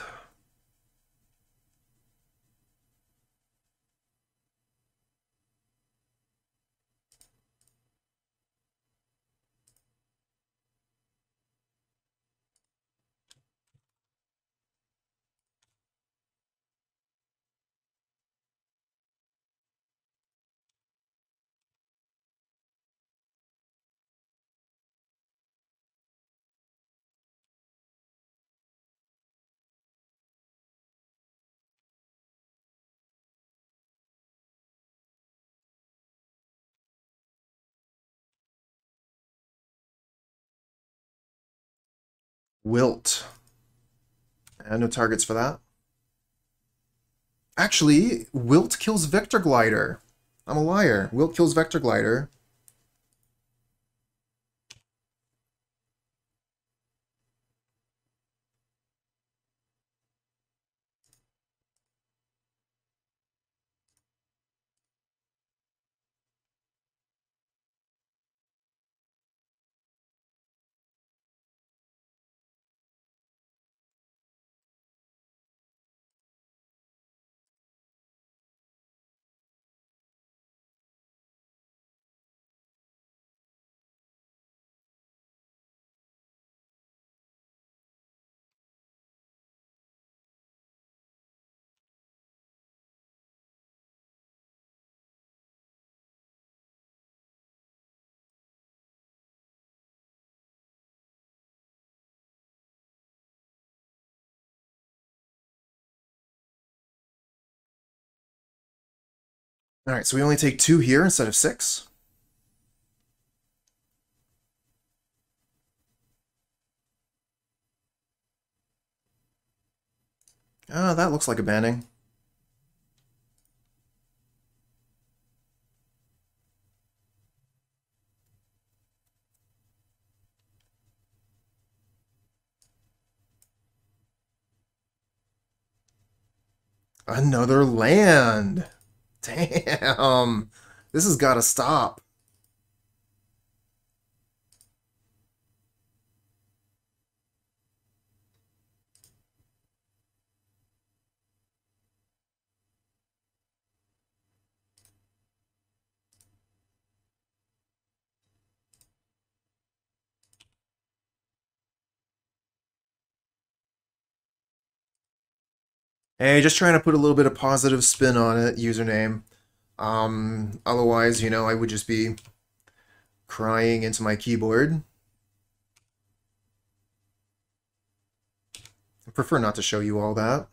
Wilt. And no targets for that. Actually, Wilt kills Vector Glider. I'm a liar. Wilt kills Vector Glider. All right, so we only take two here instead of six. Ah, that looks like a banning. Another land. Damn. This has got to stop. Just trying to put a little bit of positive spin on it, username. Um, otherwise, you know, I would just be crying into my keyboard. I prefer not to show you all that.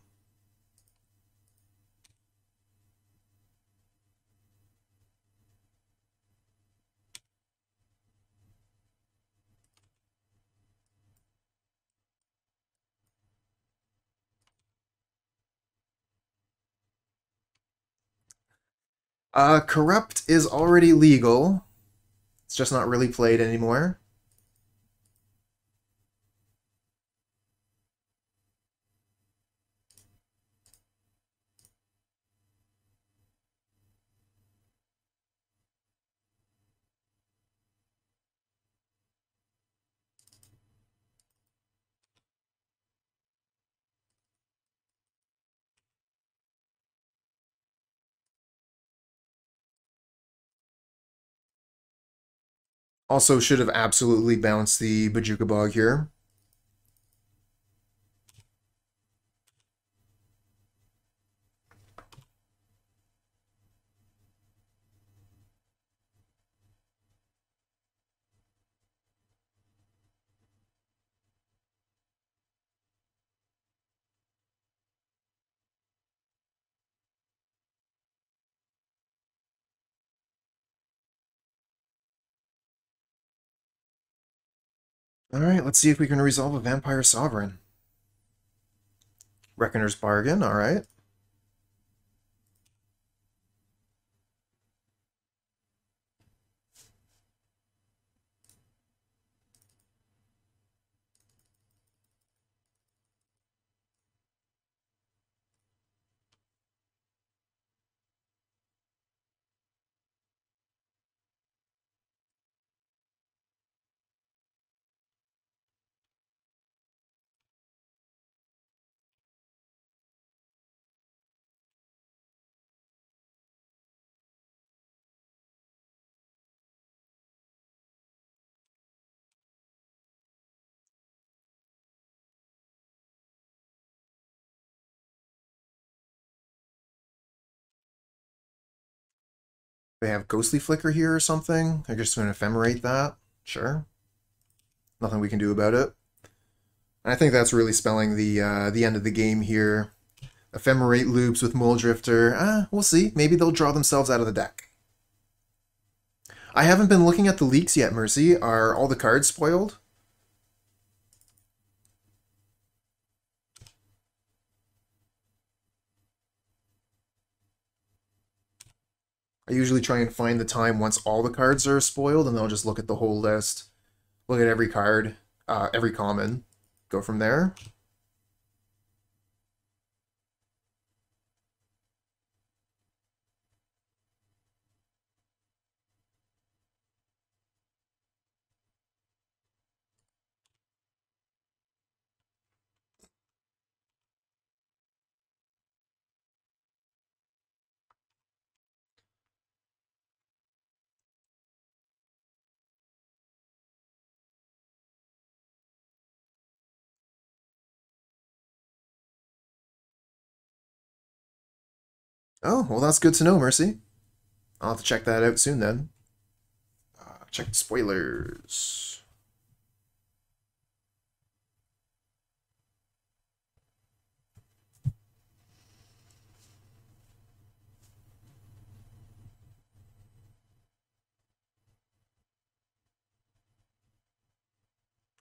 Uh, Corrupt is already legal. It's just not really played anymore. Also should have absolutely bounced the Bojuka Bog here. Let's see if we can resolve a Vampire Sovereign. Reckoner's Bargain, alright. They have Ghostly Flicker here or something. They're just going to ephemerate that. Sure. Nothing we can do about it. And I think that's really spelling the uh, the end of the game here. Ephemerate loops with Mulldrifter. Ah, we'll see. Maybe they'll draw themselves out of the deck. I haven't been looking at the leaks yet, Mercy. Are all the cards spoiled? I usually try and find the time once all the cards are spoiled, and then I'll just look at the whole list, look at every card, uh, every common, go from there. Oh, well, that's good to know, Mercy. I'll have to check that out soon then. Uh, check the spoilers.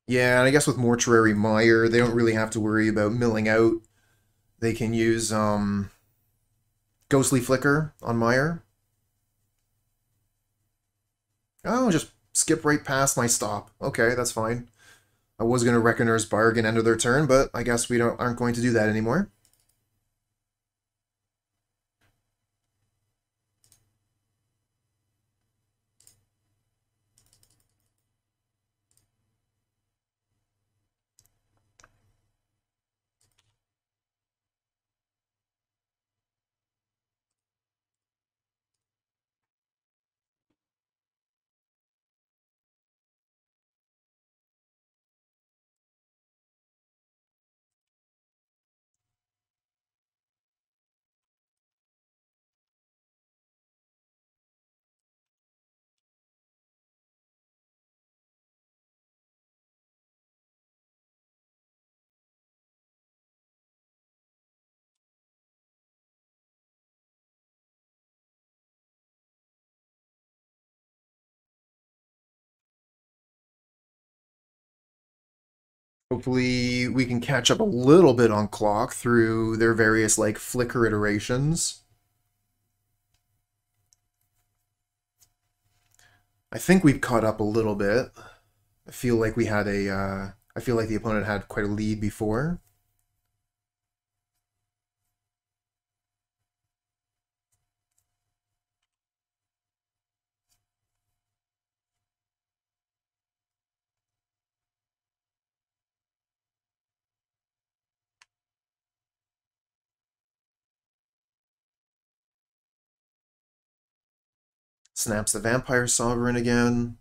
Yeah, and I guess with Mortuary Mire, they don't really have to worry about milling out. They can use um, Ghostly Flicker on Mire. Oh, just skip right past my stop. Okay, that's fine. I was going to Reckoner's Bargain end of their turn, but I guess we don't aren't going to do that anymore. Hopefully we can catch up a little bit on clock through their various like flicker iterations. I think we've caught up a little bit. I feel like we had a, uh, I feel like the opponent had quite a lead before. Snaps the Vampire Sovereign again.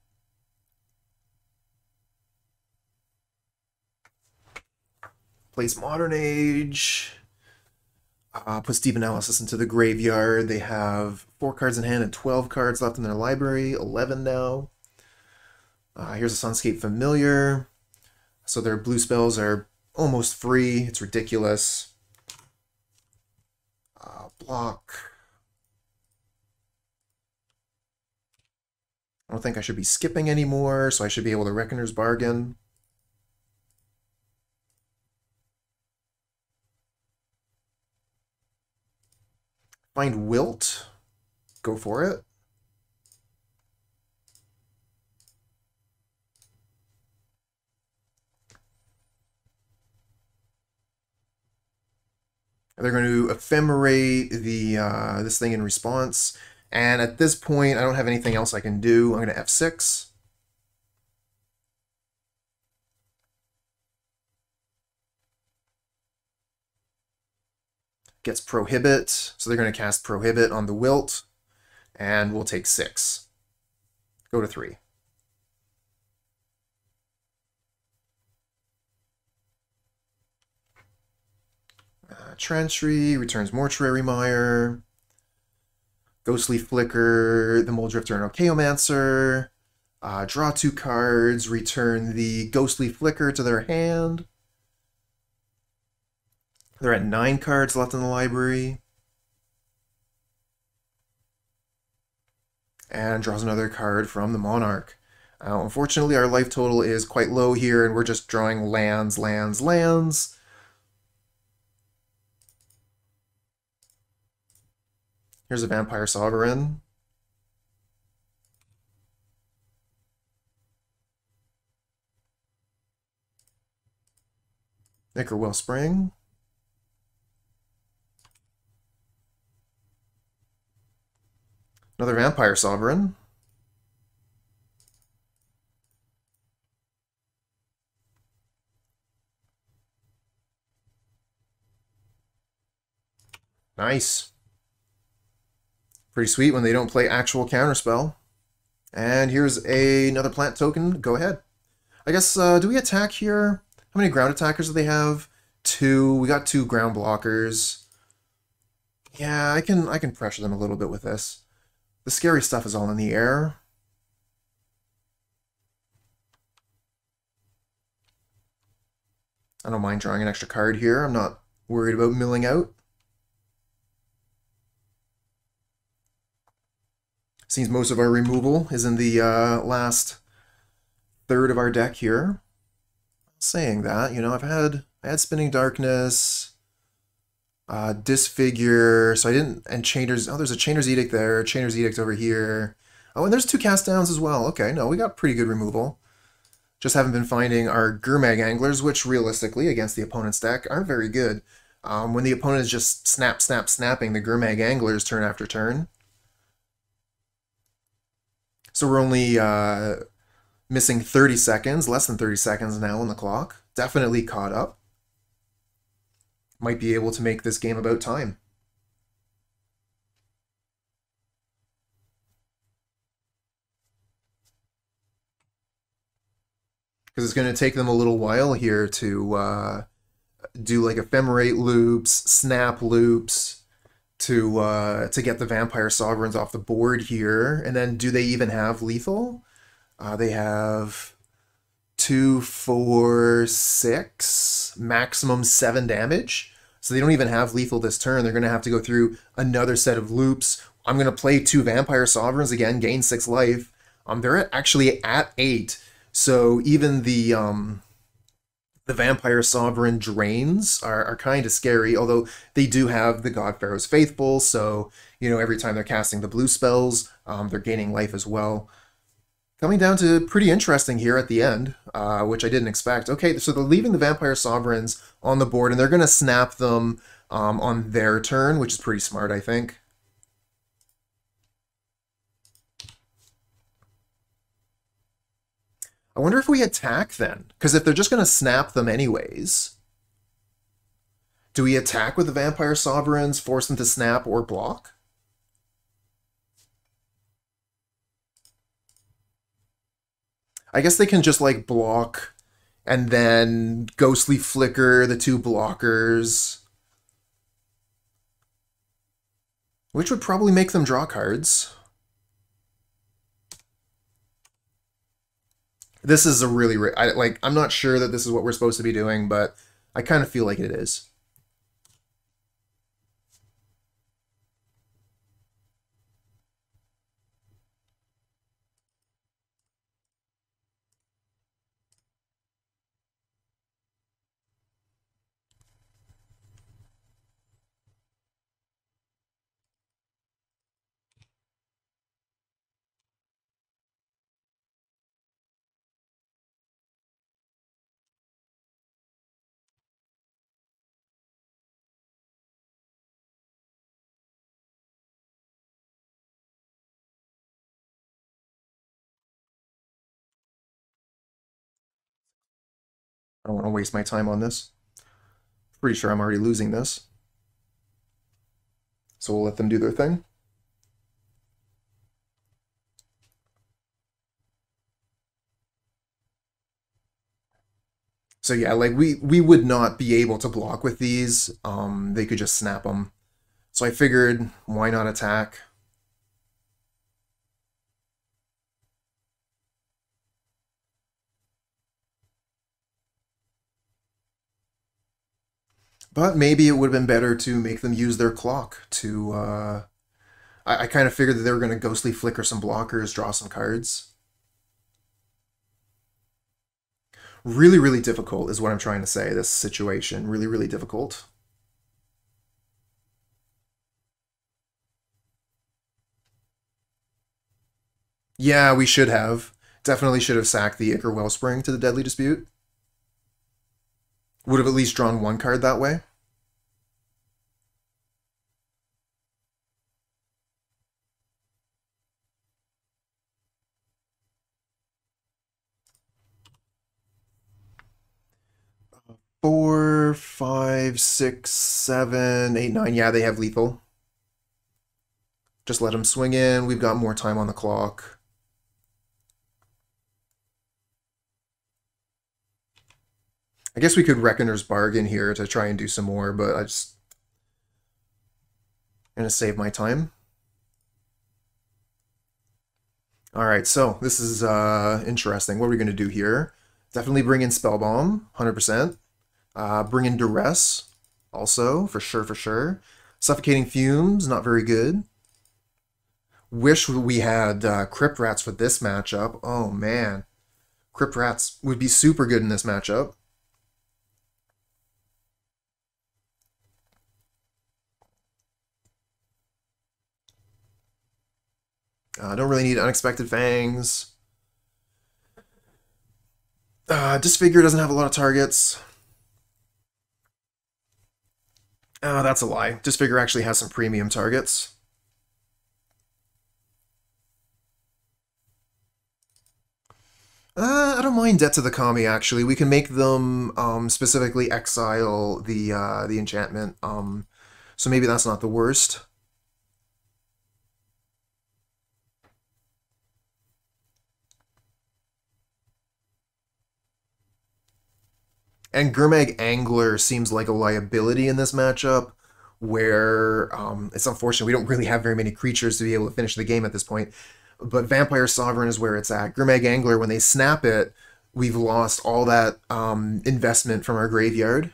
Plays Modern Age. Uh, puts Deep Analysis into the graveyard. They have four cards in hand and 12 cards left in their library. 11 now. Uh, here's a Sunscape Familiar. So their blue spells are almost free. It's ridiculous. Uh, block. I don't think I should be skipping anymore, so I should be able to Reckoner's Bargain. Find Wilt. Go for it. They're going to ephemerate the uh, this thing in response. And at this point, I don't have anything else I can do. I'm going to F6. Gets Prohibit, so they're going to cast Prohibit on the Wilt, and we'll take 6. Go to 3. Uh, Chantry returns Mortuary Mire. Ghostly Flicker, the Mulldrifter and Archaeomancer. Uh, draw two cards, return the Ghostly Flicker to their hand. They're at nine cards left in the library. And draws another card from the Monarch. Uh, unfortunately, our life total is quite low here, and we're just drawing lands, lands, lands. Here's a Vampire Sovereign. Ichor Wellspring. Another Vampire Sovereign. Nice. Pretty sweet when they don't play actual counterspell. And here's a, another plant token. Go ahead. I guess, uh, do we attack here? How many ground attackers do they have? Two. We got two ground blockers. Yeah, I can I can pressure them a little bit with this. The scary stuff is all in the air. I don't mind drawing an extra card here. I'm not worried about milling out. Seems most of our removal is in the uh, last third of our deck here. Saying that, you know, I've had I had Spinning Darkness, uh, Disfigure, so I didn't, and Chainer's, oh, there's a Chainer's Edict there, Chainer's Edict over here. Oh, and there's two cast downs as well. Okay, no, we got pretty good removal. Just haven't been finding our Gurmag Anglers, which realistically, against the opponent's deck, aren't very good. Um, when the opponent is just snap, snap, snapping the Gurmag Anglers turn after turn, so we're only uh, missing 30 seconds, less than 30 seconds now on the clock. Definitely caught up. Might be able to make this game about time. Because it's going to take them a little while here to uh, do like ephemerate loops, snap loops, to uh, to get the vampire sovereigns off the board here. And then, do they even have lethal? Uh, they have two, four, six, maximum seven damage. So they don't even have lethal this turn. They're going to have to go through another set of loops. I'm going to play two vampire sovereigns again, gain six life. Um, they're actually at eight. So even the um, The Vampire Sovereign drains are, are kind of scary, although they do have the God Pharaoh's Faithful, so, you know, every time they're casting the blue spells, um, they're gaining life as well. Coming down to pretty interesting here at the end, uh, which I didn't expect. Okay, so they're leaving the Vampire Sovereigns on the board, and they're going to snap them um, on their turn, which is pretty smart, I think. I wonder if we attack then, because if they're just going to snap them anyways, do we attack with the Vampire Sovereigns, force them to snap or block? I guess they can just like block and then ghostly flicker the two blockers. Which would probably make them draw cards. This is a really, I, like, I'm not sure that this is what we're supposed to be doing, but I kind of feel like it is. I don't want to waste my time on this. Pretty sure I'm already losing this. So we'll let them do their thing. So yeah, like we we would not be able to block with these. Um, they could just snap them. So I figured, why not attack? But maybe it would have been better to make them use their clock to. Uh, I, I kind of figured that they were going to ghostly flicker some blockers, draw some cards. Really, really difficult is what I'm trying to say. This situation really, really difficult. Yeah, we should have. Definitely should have sacked the Ichor Wellspring to the Deadly Dispute. Would have at least drawn one card that way. Four, five, six, seven, eight, nine. Yeah, they have lethal. Just let them swing in. We've got more time on the clock. I guess we could Reckoner's Bargain here to try and do some more, but I just... I'm to save my time. Alright, so this is uh, interesting. What are we to do here? Definitely bring in Spellbomb, 100%. Uh, bring in Duress, also, for sure, for sure. Suffocating Fumes, not very good. Wish we had uh, Crypt Rats for this matchup. Oh, man. Crypt Rats would be super good in this matchup. I uh, don't really need Unexpected Fangs. Uh, Disfigure doesn't have a lot of targets. Oh, that's a lie. Disfigure actually has some premium targets. Uh, I don't mind Debt to the Kami, actually. We can make them um, specifically exile the uh, the enchantment. Um, so maybe that's not the worst. And Gurmag Angler seems like a liability in this matchup, where um, it's unfortunate we don't really have very many creatures to be able to finish the game at this point. But Vampire Sovereign is where it's at. Gurmag Angler, when they snap it, we've lost all that um, investment from our graveyard.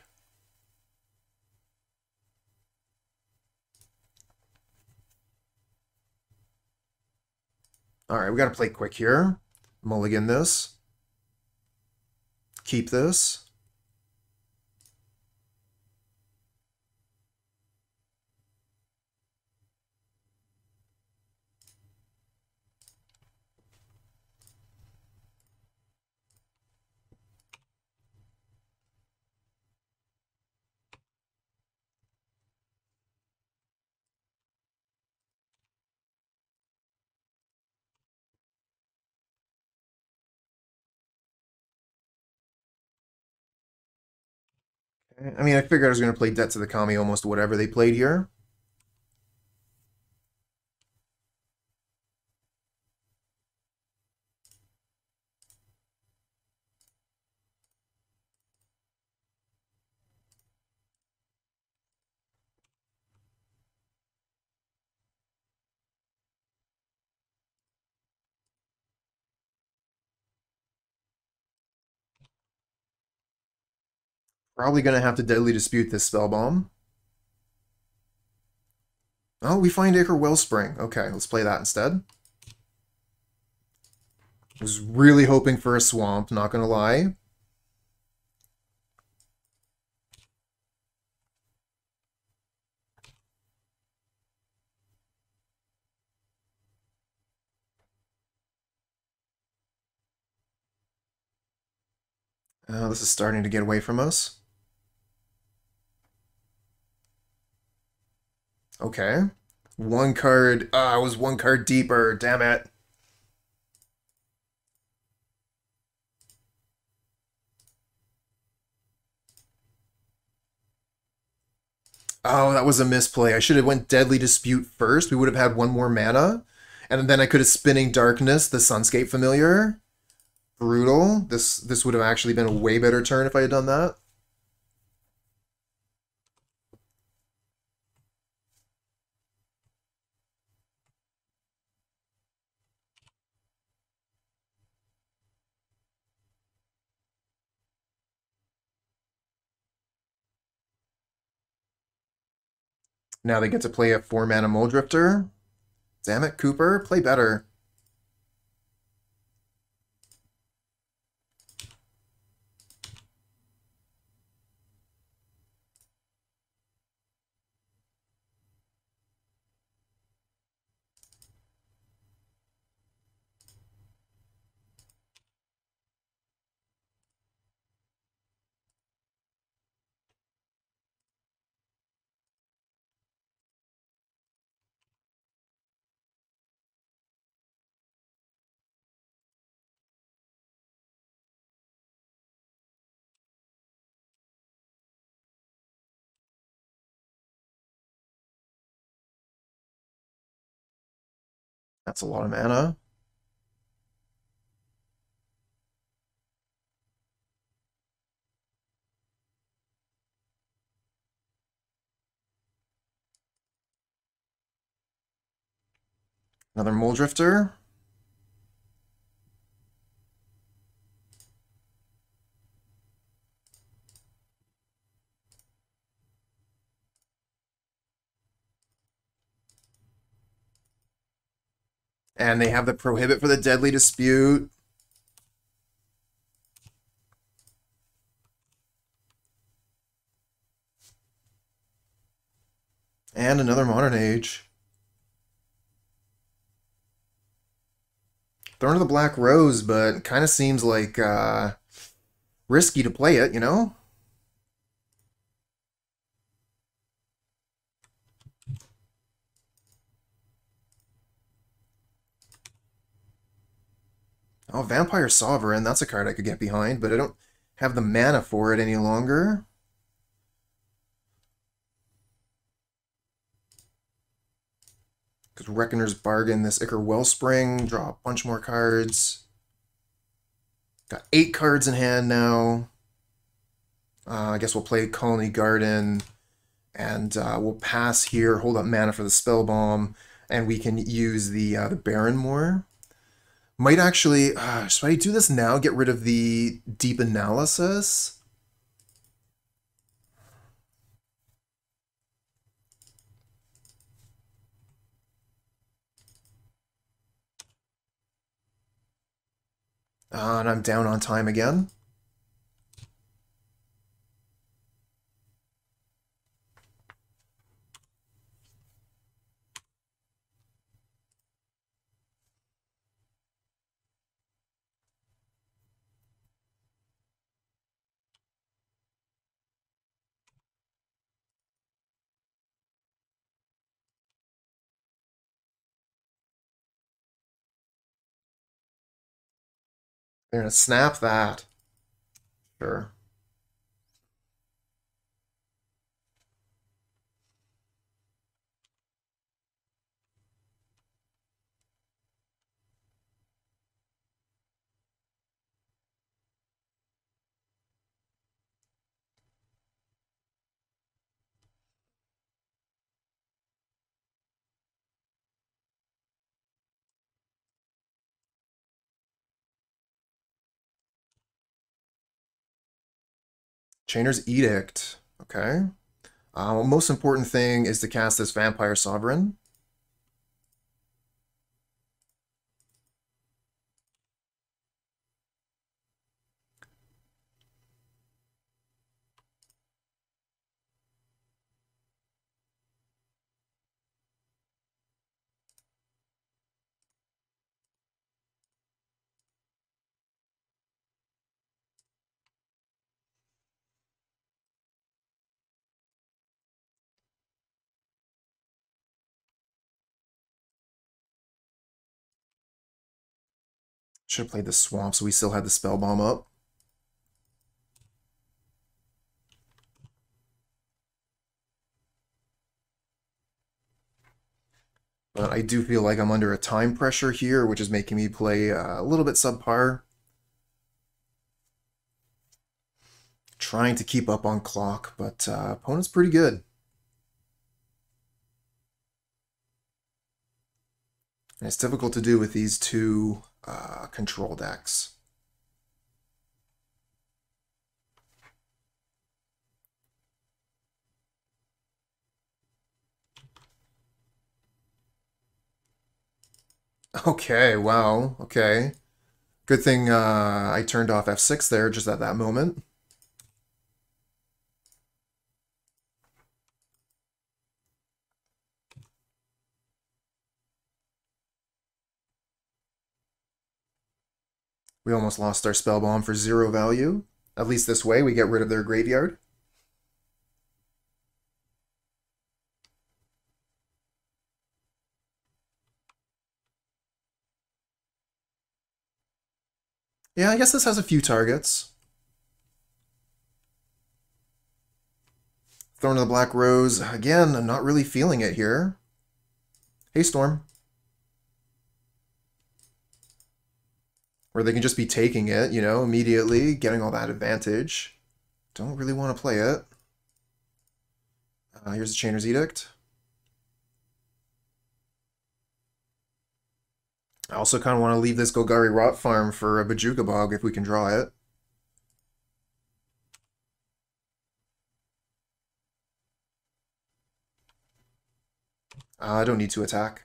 All right, we got to play quick here. Mulligan this. Keep this. I mean, I figured I was going to play Debt to the Kami almost whatever they played here. Probably going to have to deadly dispute this spellbomb. Oh, we find Ichor Wellspring. Okay, let's play that instead. Was really hoping for a swamp, not gonna lie. Uh, this is starting to get away from us. Okay. One card. Ah, I was one card deeper. Damn it. Oh, that was a misplay. I should have went Deadly Dispute first. We would have had one more mana. And then I could have Spinning Darkness, the Sunscape Familiar. Brutal. This this would have actually been a way better turn if I had done that. Now they get to play a four mana Mulldrifter. Damn it, Cooper, play better. That's a lot of mana. Another Mulldrifter. And they have the prohibit for the deadly dispute. And another modern age. Thorn of the Black Rose, but kind of seems like uh, risky to play it, you know? Oh, Vampire Sovereign, that's a card I could get behind, but I don't have the mana for it any longer. Because Reckoner's Bargain, this Ichor Wellspring, draw a bunch more cards. Got eight cards in hand now. Uh, I guess we'll play Khalni Garden, and uh, we'll pass here, hold up mana for the Spellbomb, and we can use the, uh, the Barren Moor. Might actually, uh, should I do this now? Get rid of the deep analysis? Uh, and I'm down on time again. They're gonna snap that. Sure. Chainer's Edict. Okay. Uh, most important thing is to cast this Vampire Sovereign. Should have played the swamp so we still had the spellbomb up. But I do feel like I'm under a time pressure here, which is making me play uh, a little bit subpar. Trying to keep up on clock, but uh, opponent's pretty good. And it's difficult to do with these two uh, control decks. Okay, wow, okay. Good thing uh, I turned off F6 there just at that moment. We almost lost our spellbomb for zero value. At least this way we get rid of their graveyard. Yeah, I guess this has a few targets. Thorn of the Black Rose. Again, I'm not really feeling it here. Hey, Storm. Where they can just be taking it, you know, immediately, getting all that advantage. Don't really want to play it. Uh, here's the Chainer's Edict. I also kind of want to leave this Golgari Rot farm for a Bojuka Bog if we can draw it. Uh, I don't need to attack.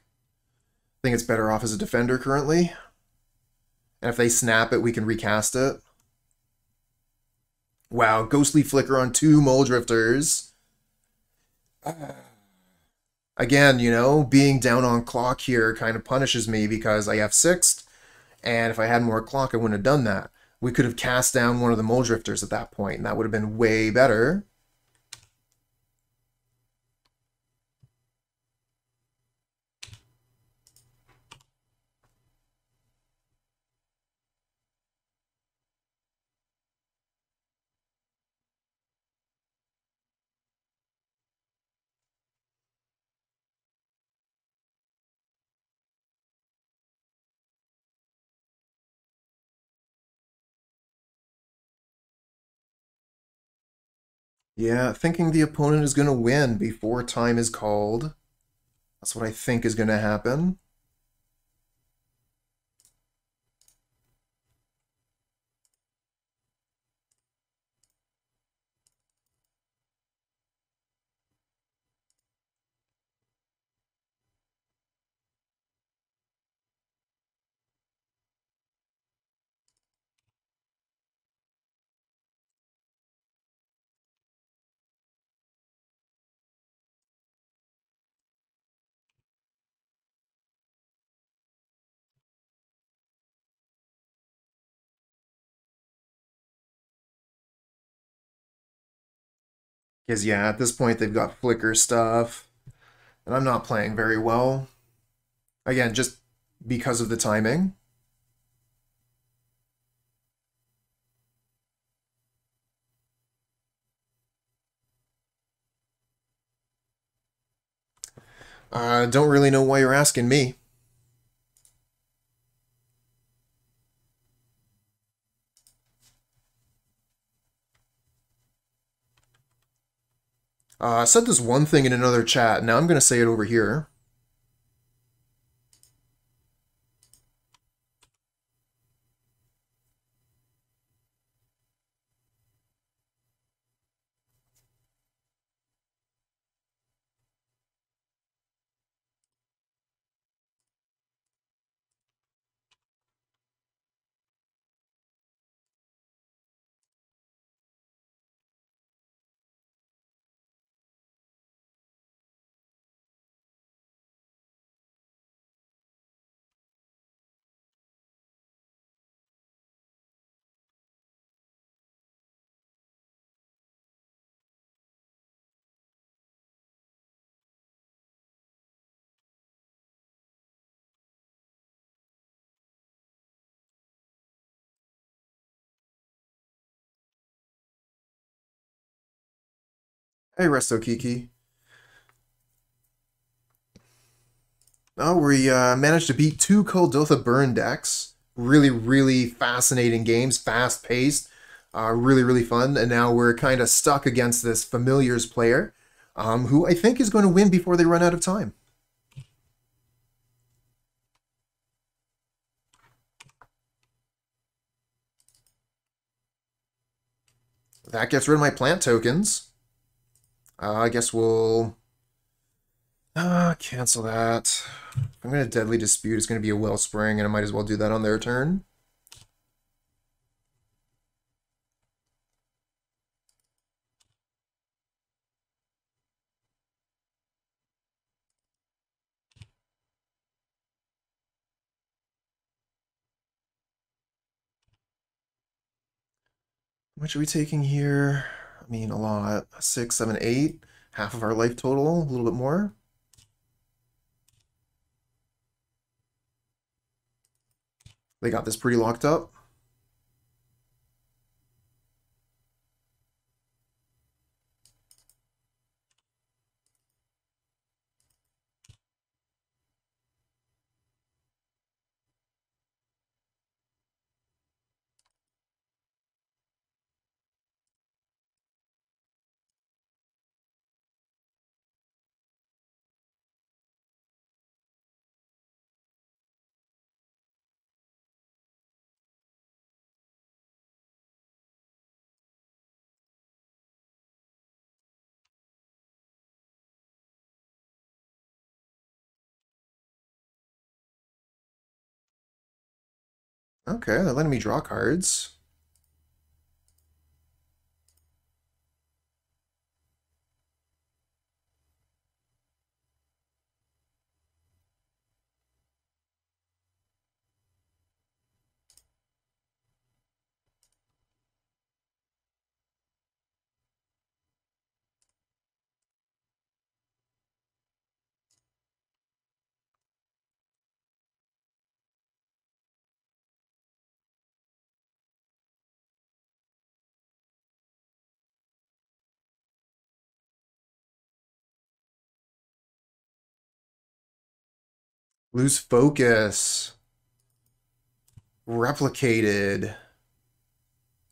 I think it's better off as a defender currently. And if they snap it, we can recast it. Wow, Ghostly Flicker on two Mulldrifters. Again, you know, being down on clock here kind of punishes me because I have sixth, and if I had more clock, I wouldn't have done that. We could have cast down one of the Mulldrifters at that point, and that would have been way better. Yeah, thinking the opponent is going to win before time is called. That's what I think is going to happen. Because, yeah, at this point they've got flicker stuff. And I'm not playing very well. Again, just because of the timing. I uh, don't really know why you're asking me. Uh, I said this one thing in another chat. Now I'm going to say it over here. Hey, Resto Kiki. Oh, we uh, managed to beat two Kuldotha burn decks. Really, really fascinating games, fast paced, uh, really, really fun. And now we're kind of stuck against this Familiars player, um, who I think is going to win before they run out of time. That gets rid of my plant tokens. Uh, I guess we'll uh, cancel that. I'm going to Deadly Dispute. It's going to be a Wellspring, and I might as well do that on their turn. Much are we taking here? I mean, a lot. Six, seven, eight. Half of our life total, a little bit more. They got this pretty locked up. Okay, they're letting me draw cards. Lose focus. Replicated.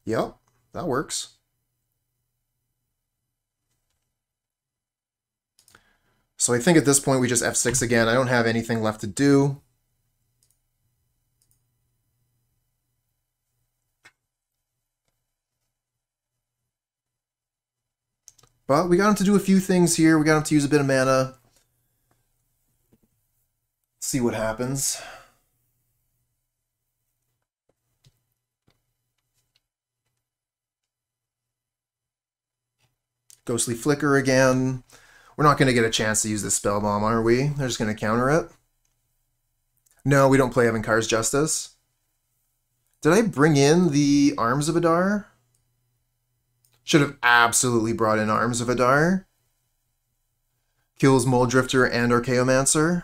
Yep, that works. So I think at this point we just F6 again. I don't have anything left to do. But we got him to do a few things here. We got him to use a bit of mana. See what happens. Ghostly Flicker again. We're not going to get a chance to use the Spellbomb, are we? They're just going to counter it. No, we don't play Evincar's Justice. Did I bring in the Arms of Hadar? Should have absolutely brought in Arms of Hadar. Kills Mulldrifter and Archaeomancer.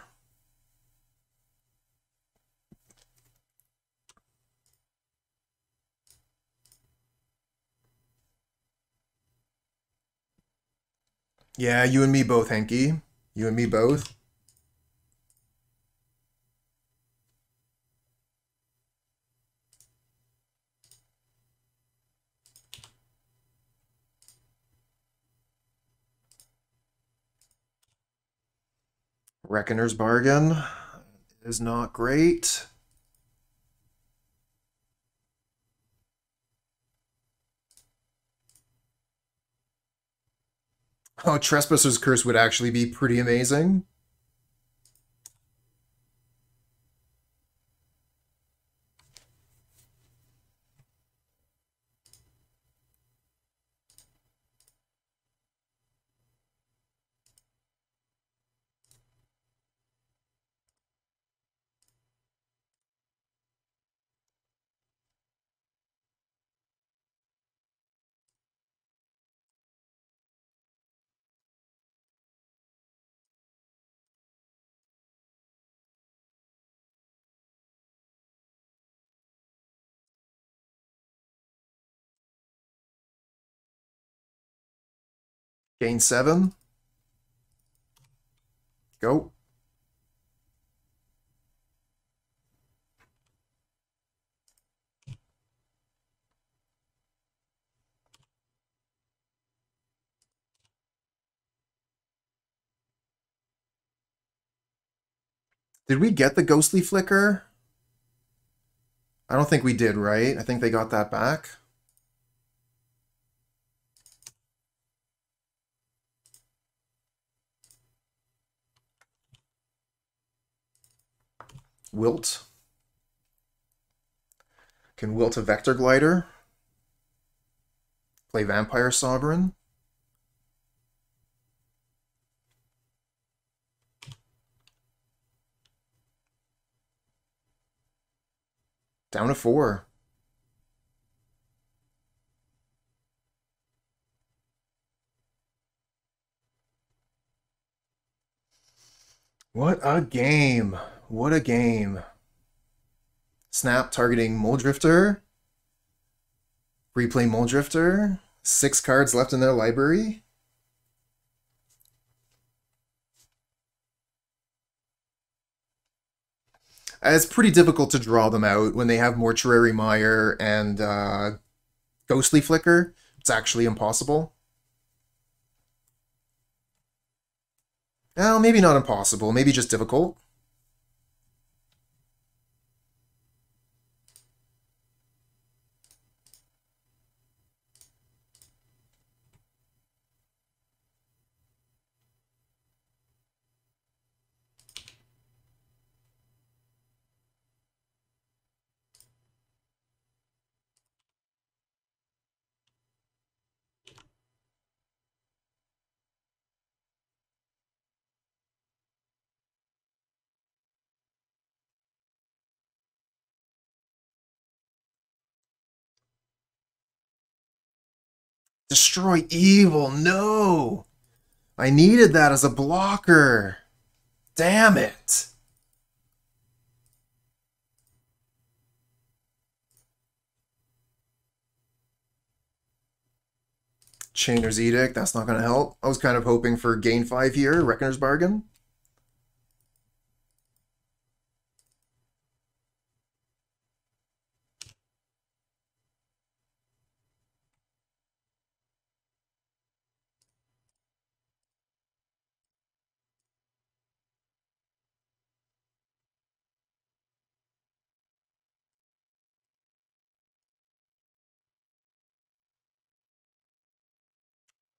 Yeah, you and me both, Henky. You and me both. Reckoner's Bargain is not great. Oh, Trespasser's Curse would actually be pretty amazing. Gain seven. Go. Did we get the ghostly flicker? I don't think we did, right? I think they got that back. Wilt. Can wilt a Vector Glider. Play Vampire Sovereign. Down to four. What a game. What a game. Snap targeting Mulldrifter. Replay Mulldrifter. Six cards left in their library. It's pretty difficult to draw them out when they have Mortuary Mire and uh, Ghostly Flicker. It's actually impossible. Well, maybe not impossible, maybe just difficult. Destroy evil, no! I needed that as a blocker. Damn it. Chainer's Edict, that's not going to help. I was kind of hoping for gain 5 here, Reckoner's Bargain.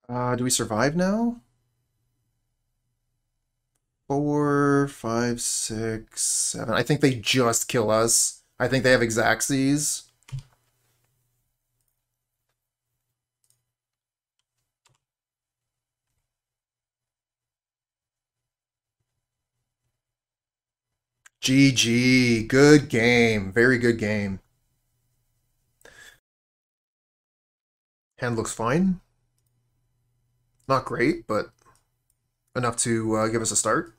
Uh, do we survive now? Four, five, six, seven. I think they just kill us. I think they have Xaxes. GG. Good game. Very good game. Hand looks fine. Not great, but enough to uh, give us a start.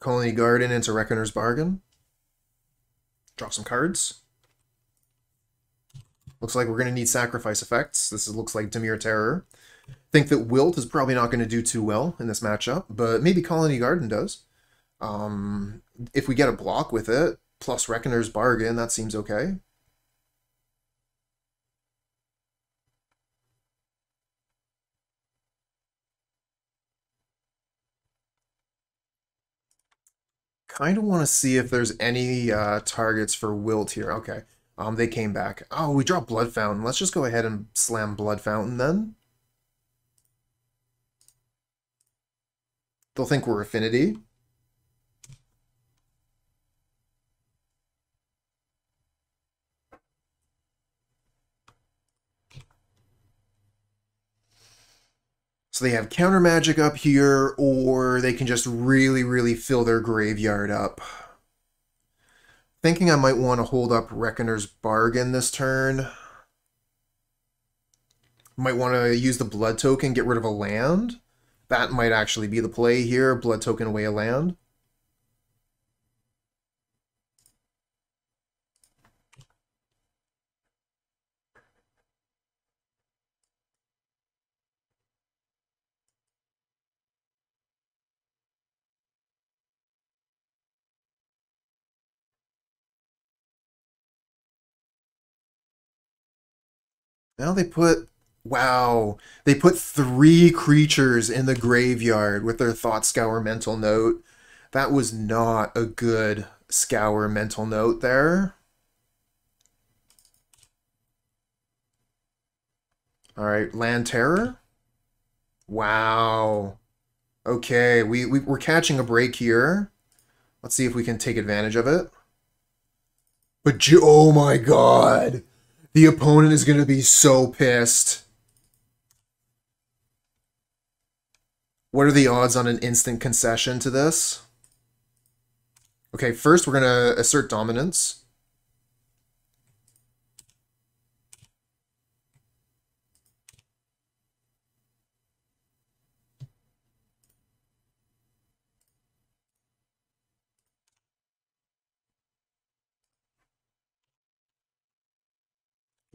Khalni Garden into Reckoner's Bargain. Drop some cards. Looks like we're going to need sacrifice effects. This is, looks like Dimir Terror. Think that Wilt is probably not going to do too well in this matchup, but maybe Khalni Garden does. Um, if we get a block with it, plus Reckoner's Bargain, that seems okay. Kind of want to see if there's any uh, targets for Wilt here. Okay. Um, they came back. Oh, we dropped Blood Fountain. Let's just go ahead and slam Blood Fountain then. They'll think we're Affinity. So they have counter magic up here, or they can just really, really fill their graveyard up. Thinking I might want to hold up Reckoner's Bargain this turn. Might want to use the Blood Token, get rid of a land. That might actually be the play here, Blood Token away a land. Now they put wow, they put three creatures in the graveyard with their thought scour mental note. That was not a good scour mental note there. All right, land terror. Wow. Okay, we, we we're catching a break here. Let's see if we can take advantage of it. But oh my god. The opponent is going to be so pissed. What are the odds on an instant concession to this? Okay, first we're going to assert dominance.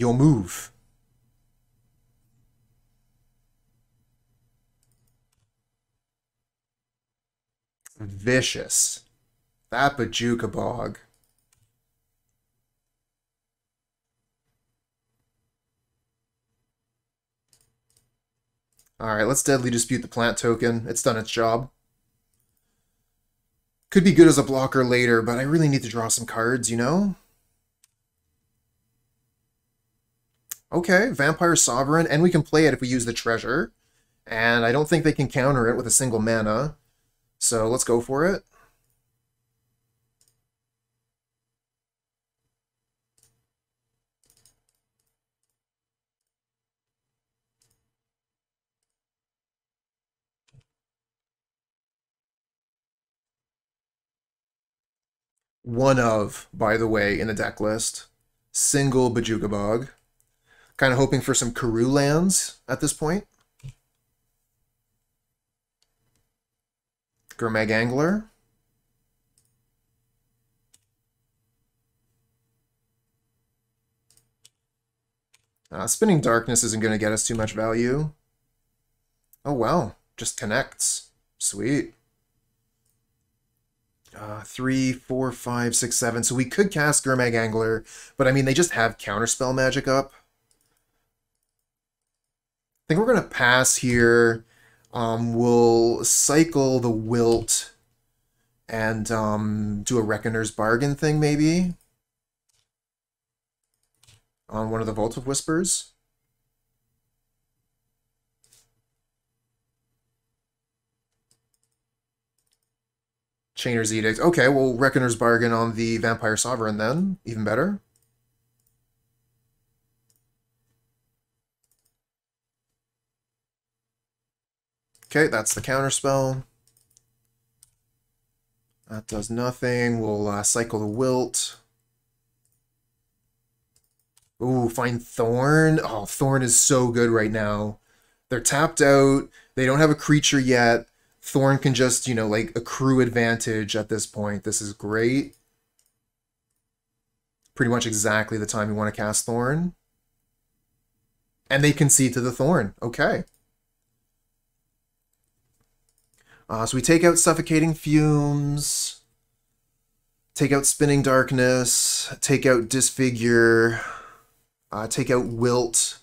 You'll move. Vicious. That Bojuka Bog. Alright, let's Deadly Dispute the plant token. It's done its job. Could be good as a blocker later, but I really need to draw some cards, you know? Okay, Vampire Sovereign, and we can play it if we use the treasure. And I don't think they can counter it with a single mana. So let's go for it. One of, by the way, in the deck list. Single Bojuka Bog. Kind of hoping for some Karoo lands at this point. Gurmag Angler. Uh, Spinning Darkness isn't going to get us too much value. Oh, wow. Just connects. Sweet. Uh, three, four, five, six, seven. So we could cast Gurmag Angler, but I mean, they just have Counterspell magic up think we're going to pass here. Um, we'll cycle the Wilt and um, do a Reckoner's Bargain thing, maybe? On one of the Vault of Whispers. Chainer's Edict. Okay, well, Reckoner's Bargain on the Vampire Sovereign then. Even better. Okay, that's the counterspell. That does nothing. We'll uh, cycle the Wilt. Ooh, find Thorn. Oh, Thorn is so good right now. They're tapped out. They don't have a creature yet. Thorn can just, you know, like accrue advantage at this point. This is great. Pretty much exactly the time you want to cast Thorn. And they concede to the Thorn. Okay. Uh, so we take out suffocating fumes, take out spinning darkness, take out disfigure, uh, take out wilt.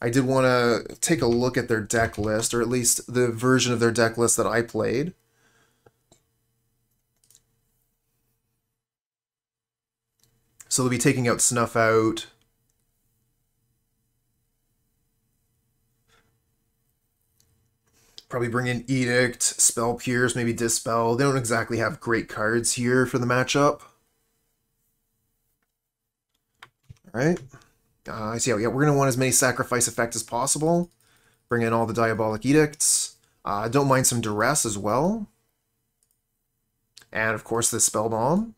I did want to take a look at their deck list, or at least the version of their deck list that I played. So they'll be taking out Snuff Out, Probably bring in Edict, Spell Pierce, maybe Dispel. They don't exactly have great cards here for the matchup. Alright. Uh, I see how, yeah, we're going to want as many sacrifice effect as possible. Bring in all the Diabolic Edicts. Uh, don't mind some Duress as well. And, of course, the Spellbomb.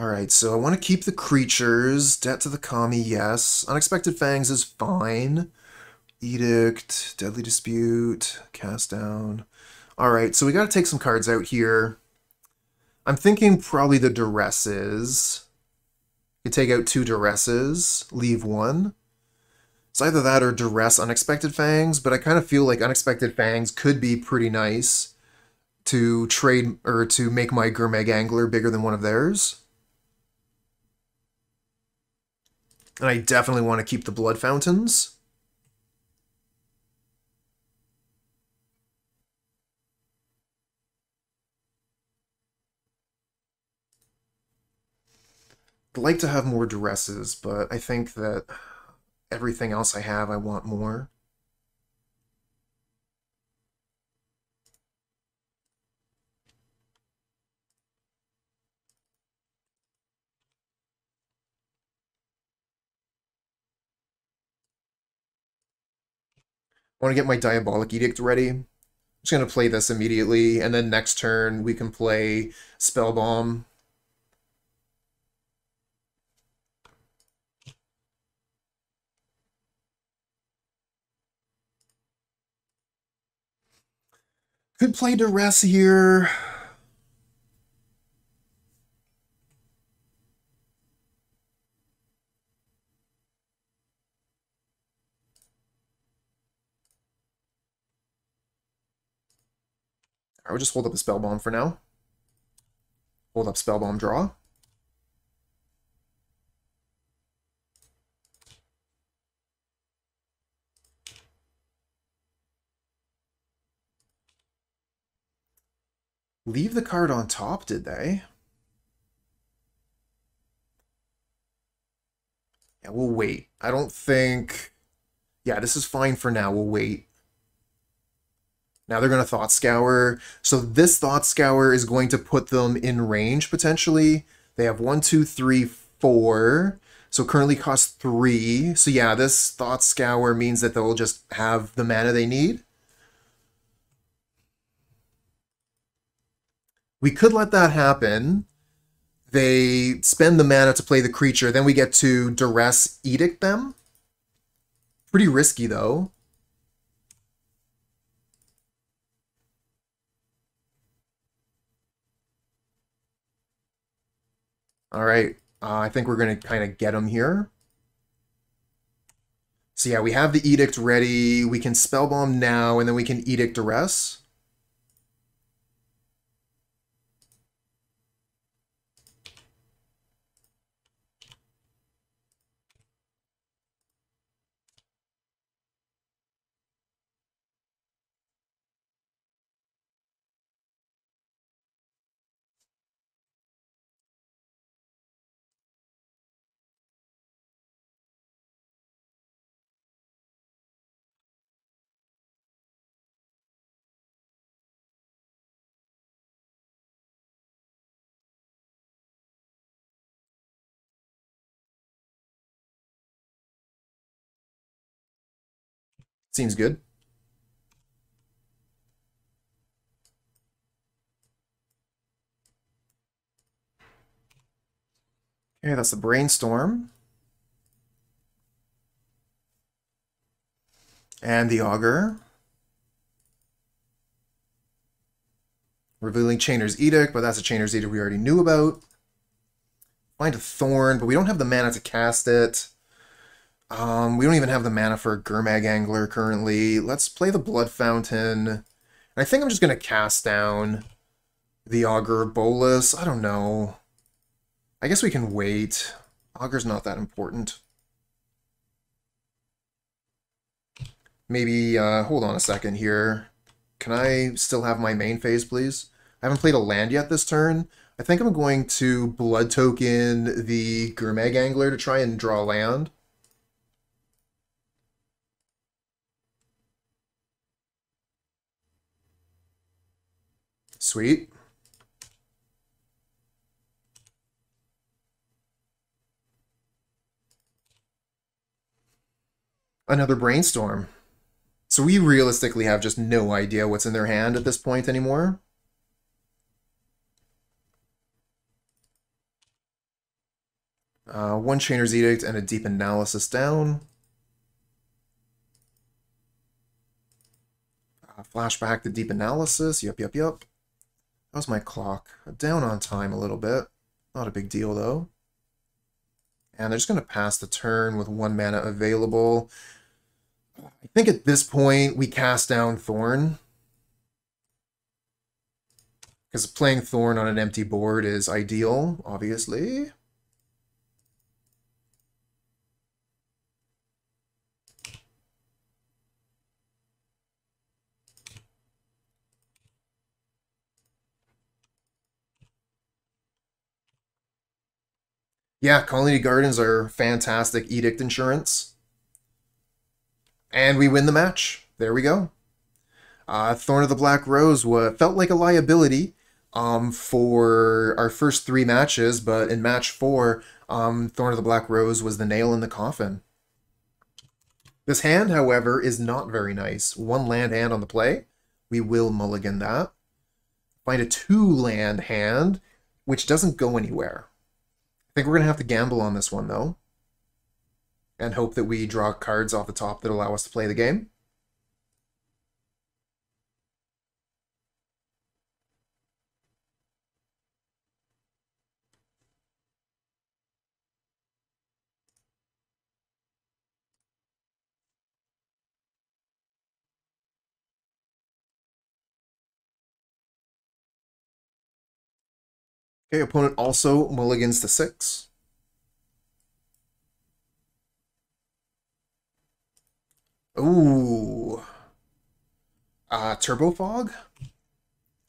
Alright, so I want to keep the creatures. Debt to the Kami, yes. Unexpected Fangs is fine. Edict, Deadly Dispute, Cast Down. All right, so we got to take some cards out here. I'm thinking probably the Duresses. You take out two Duresses, leave one. It's either that or Duress Unexpected Fangs, but I kind of feel like Unexpected Fangs could be pretty nice to trade or to make my Gurmag Angler bigger than one of theirs. And I definitely want to keep the blood fountains. Like to have more duresses, but I think that everything else I have, I want more. I want to get my Diabolic Edict ready. I'm just going to play this immediately, and then next turn we can play Spell Could play Duress here. I would just hold up a spellbomb for now. Hold up spellbomb draw. Leave the card on top, did they? Yeah, we'll wait. I don't think... Yeah, this is fine for now. We'll wait. Now they're going to Thought Scour. So this Thought Scour is going to put them in range, potentially. They have one, two, three, four. So currently cost three. So yeah, this Thought Scour means that they'll just have the mana they need. We could let that happen. They spend the mana to play the creature, then we get to Duress Edict them. Pretty risky, though. All right, uh, I think we're going to kind of get them here. So yeah, we have the Edict ready. We can Spellbomb now, and then we can Edict Duress. Seems good. Okay, that's the brainstorm. And the augur. Revealing Chainer's Edict, but that's a Chainer's Edict we already knew about. Find a Thorn, but we don't have the mana to cast it. Um, we don't even have the mana for Gurmag Angler currently. Let's play the Blood Fountain. I think I'm just going to cast down the Augur Bolas. I don't know. I guess we can wait. Augur's not that important. Maybe, uh, hold on a second here. Can I still have my main phase, please? I haven't played a land yet this turn. I think I'm going to Blood Token the Gurmag Angler to try and draw land. Sweet. Another brainstorm. So we realistically have just no idea what's in their hand at this point anymore. Uh, one Chainer's Edict and a Deep Analysis down. Uh, flashback to Deep Analysis. Yup, yup, yep. How's my clock? Down on time a little bit. Not a big deal, though. And they're just going to pass the turn with one mana available. I think at this point, we cast down Thorn. Because playing Thorn on an empty board is ideal, obviously. Yeah, Khalni Gardens are fantastic edict insurance. And we win the match. There we go. Uh, Thorn of the Black Rose felt like a liability um, for our first three matches, but in match four, um, Thorn of the Black Rose was the nail in the coffin. This hand, however, is not very nice. One land hand on the play. We will mulligan that. Find a two land hand, which doesn't go anywhere. I think we're going to have to gamble on this one, though. And hope that we draw cards off the top that allow us to play the game. Okay, opponent also mulligans to six. Ooh. Uh, Turbo Fog?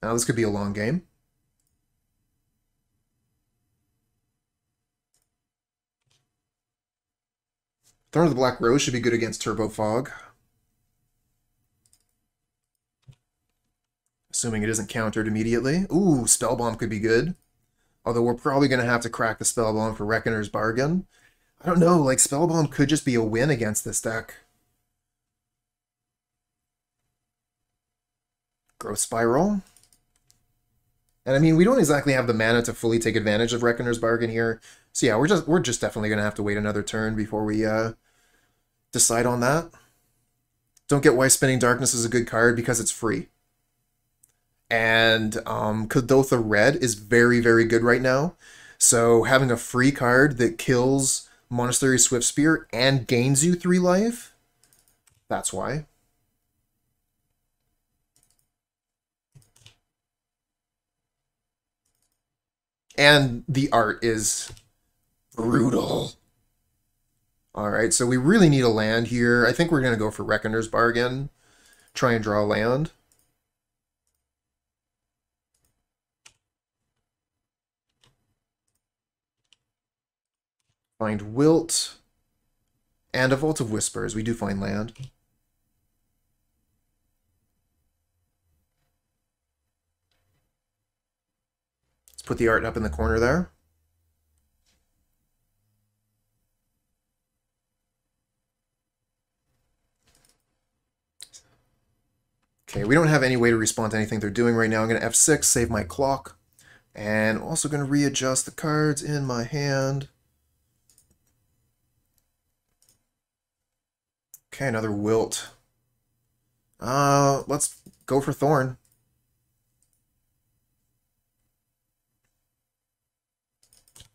Now this could be a long game. Thorn of the Black Rose should be good against Turbo Fog. Assuming it isn't countered immediately. Ooh, Spellbomb could be good. Although we're probably going to have to crack the Spellbomb for Reckoner's Bargain. I don't know, like Spellbomb could just be a win against this deck. Growth Spiral. And I mean, we don't exactly have the mana to fully take advantage of Reckoner's Bargain here. So yeah, we're just we're just definitely going to have to wait another turn before we uh, decide on that. Don't get why Spinning Darkness is a good card because it's free and um, Kuldotha Red is very, very good right now. So having a free card that kills Monastery Swiftspear and gains you three life, that's why. And the art is brutal. All right, so we really need a land here. I think we're going to go for Reckoner's Bargain. Try and draw a land. Find Wilt. And a Vault of Whispers. We do find land. Let's put the art up in the corner there. Okay, we don't have any way to respond to anything they're doing right now. I'm going to F6, save my clock. And also going to readjust the cards in my hand. Okay, another Wilt. Uh, let's go for Thorn.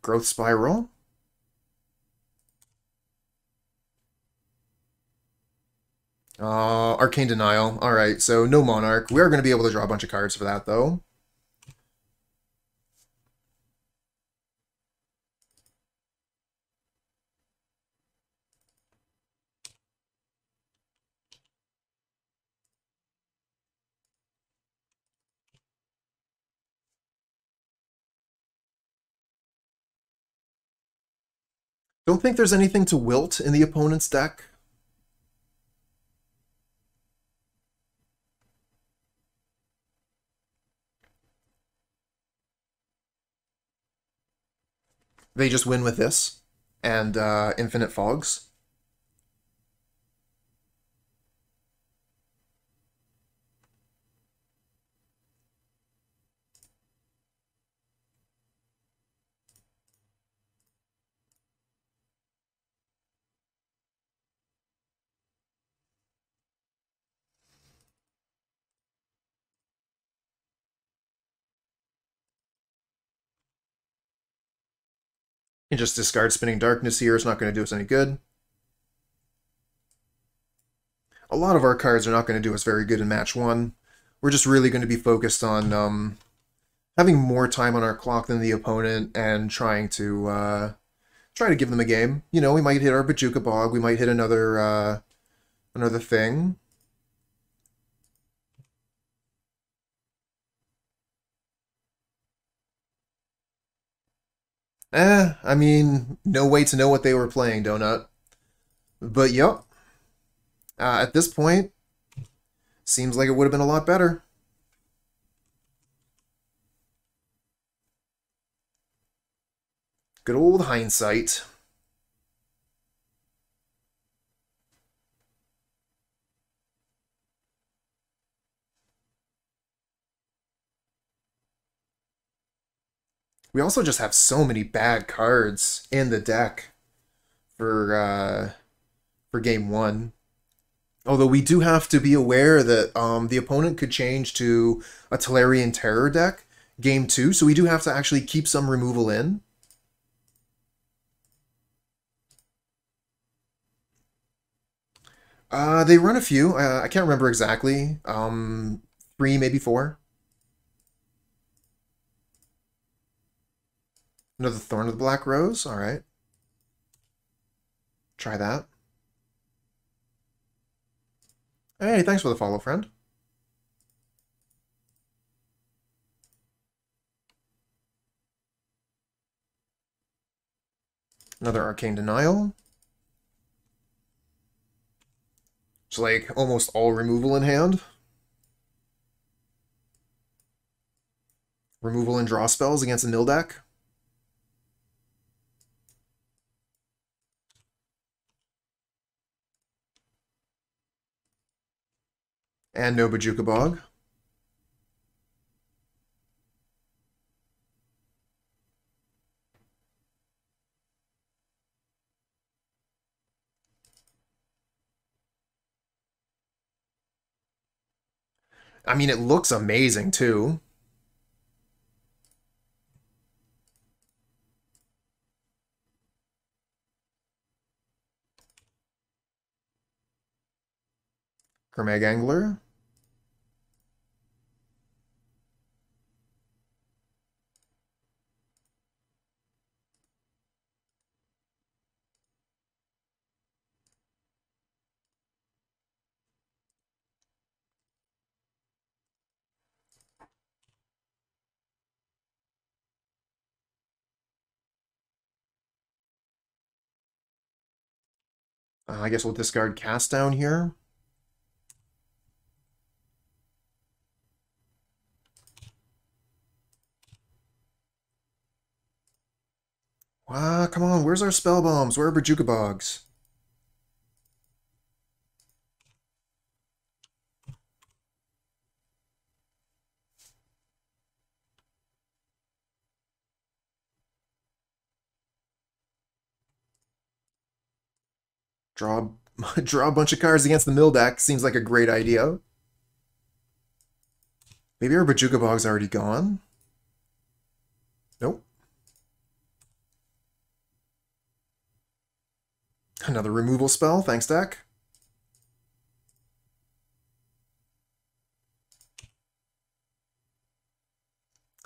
Growth Spiral. Uh, Arcane Denial. Alright, so no Monarch. We are going to be able to draw a bunch of cards for that, though. Don't think there's anything to wilt in the opponent's deck. They just win with this and uh, Infinite Fogs. Can just discard Spinning Darkness here. It's not going to do us any good. A lot of our cards are not going to do us very good in match one. We're just really going to be focused on um, having more time on our clock than the opponent and trying to uh, try to give them a game. You know, we might hit our Bojuka Bog. We might hit another uh, another thing. Eh, I mean, no way to know what they were playing, Donut. But yep. Uh, at this point, seems like it would have been a lot better. Good old hindsight. We also just have so many bad cards in the deck for uh, for game one. Although we do have to be aware that um, the opponent could change to a Tolarian Terror deck game two, so we do have to actually keep some removal in. Uh, they run a few. Uh, I can't remember exactly. Um, three, maybe four. Another Thorn of the Black Rose. All right. Try that. Hey, thanks for the follow, friend. Another Arcane Denial. It's like almost all removal in hand. Removal and draw spells against a nil deck. And no Bojuka Bog. I mean, it looks amazing, too. Gurmag Angler. Uh, I guess we'll discard Cast Down here. Ah, come on, where's our spellbombs? Where are Bojuka Bogs? Draw, draw a bunch of cards against the mill deck. Seems like a great idea. Maybe our Bojuka Bog's already gone? Nope. Another removal spell, thanks deck.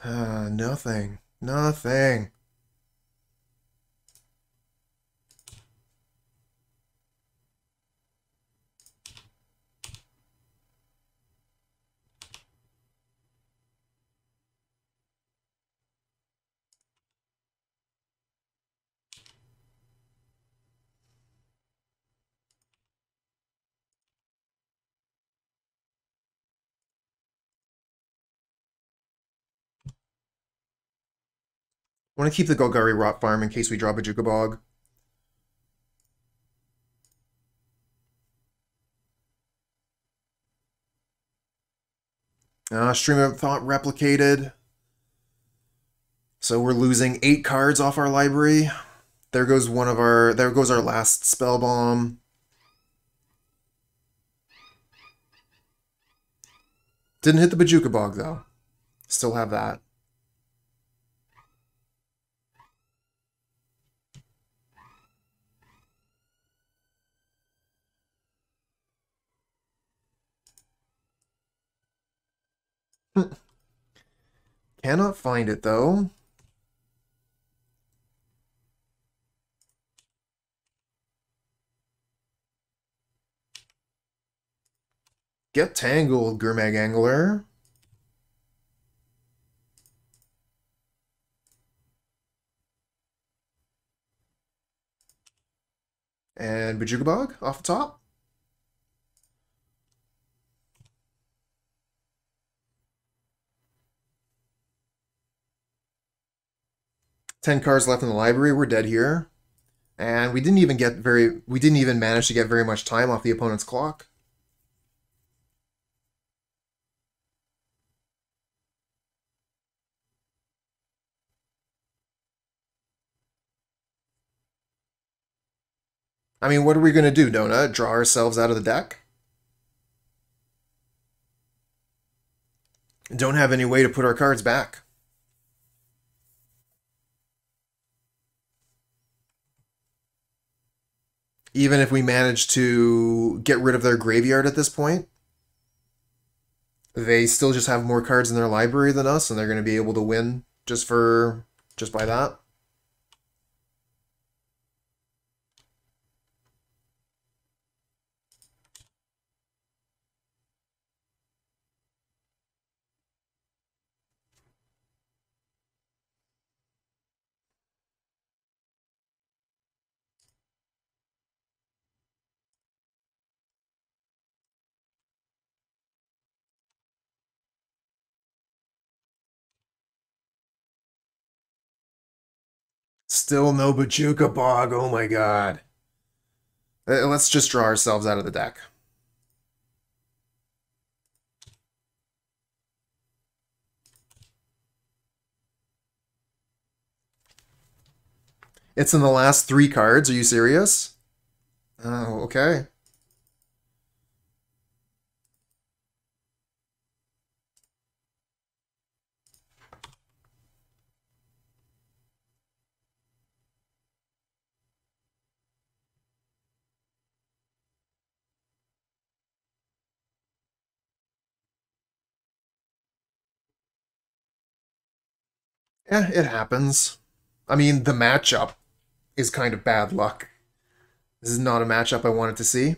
Uh, nothing. Nothing. Want to keep the Golgari Rot Farm in case we drop a Jukabog. Uh, Stream of Thought replicated. So we're losing eight cards off our library. There goes one of our, there goes our last spellbomb. Didn't hit the Bojuka Bog though. Still have that. Cannot find it, though. Get tangled, Gurmag Angler. And Bojuka Bog off the top. Ten cards left in the library. We're dead here. And we didn't even get very we didn't even manage to get very much time off the opponent's clock. I mean, what are we going to do, Donut? Draw ourselves out of the deck? Don't have any way to put our cards back. Even if we manage to get rid of their graveyard at this point, they still just have more cards in their library than us, and they're going to be able to win just for just by that. Still no Bojuka Bog. Oh my god. Uh, let's just draw ourselves out of the deck. It's in the last three cards. Are you serious? Oh, okay. Yeah, it happens. I mean, the matchup is kind of bad luck. This is not a matchup I wanted to see.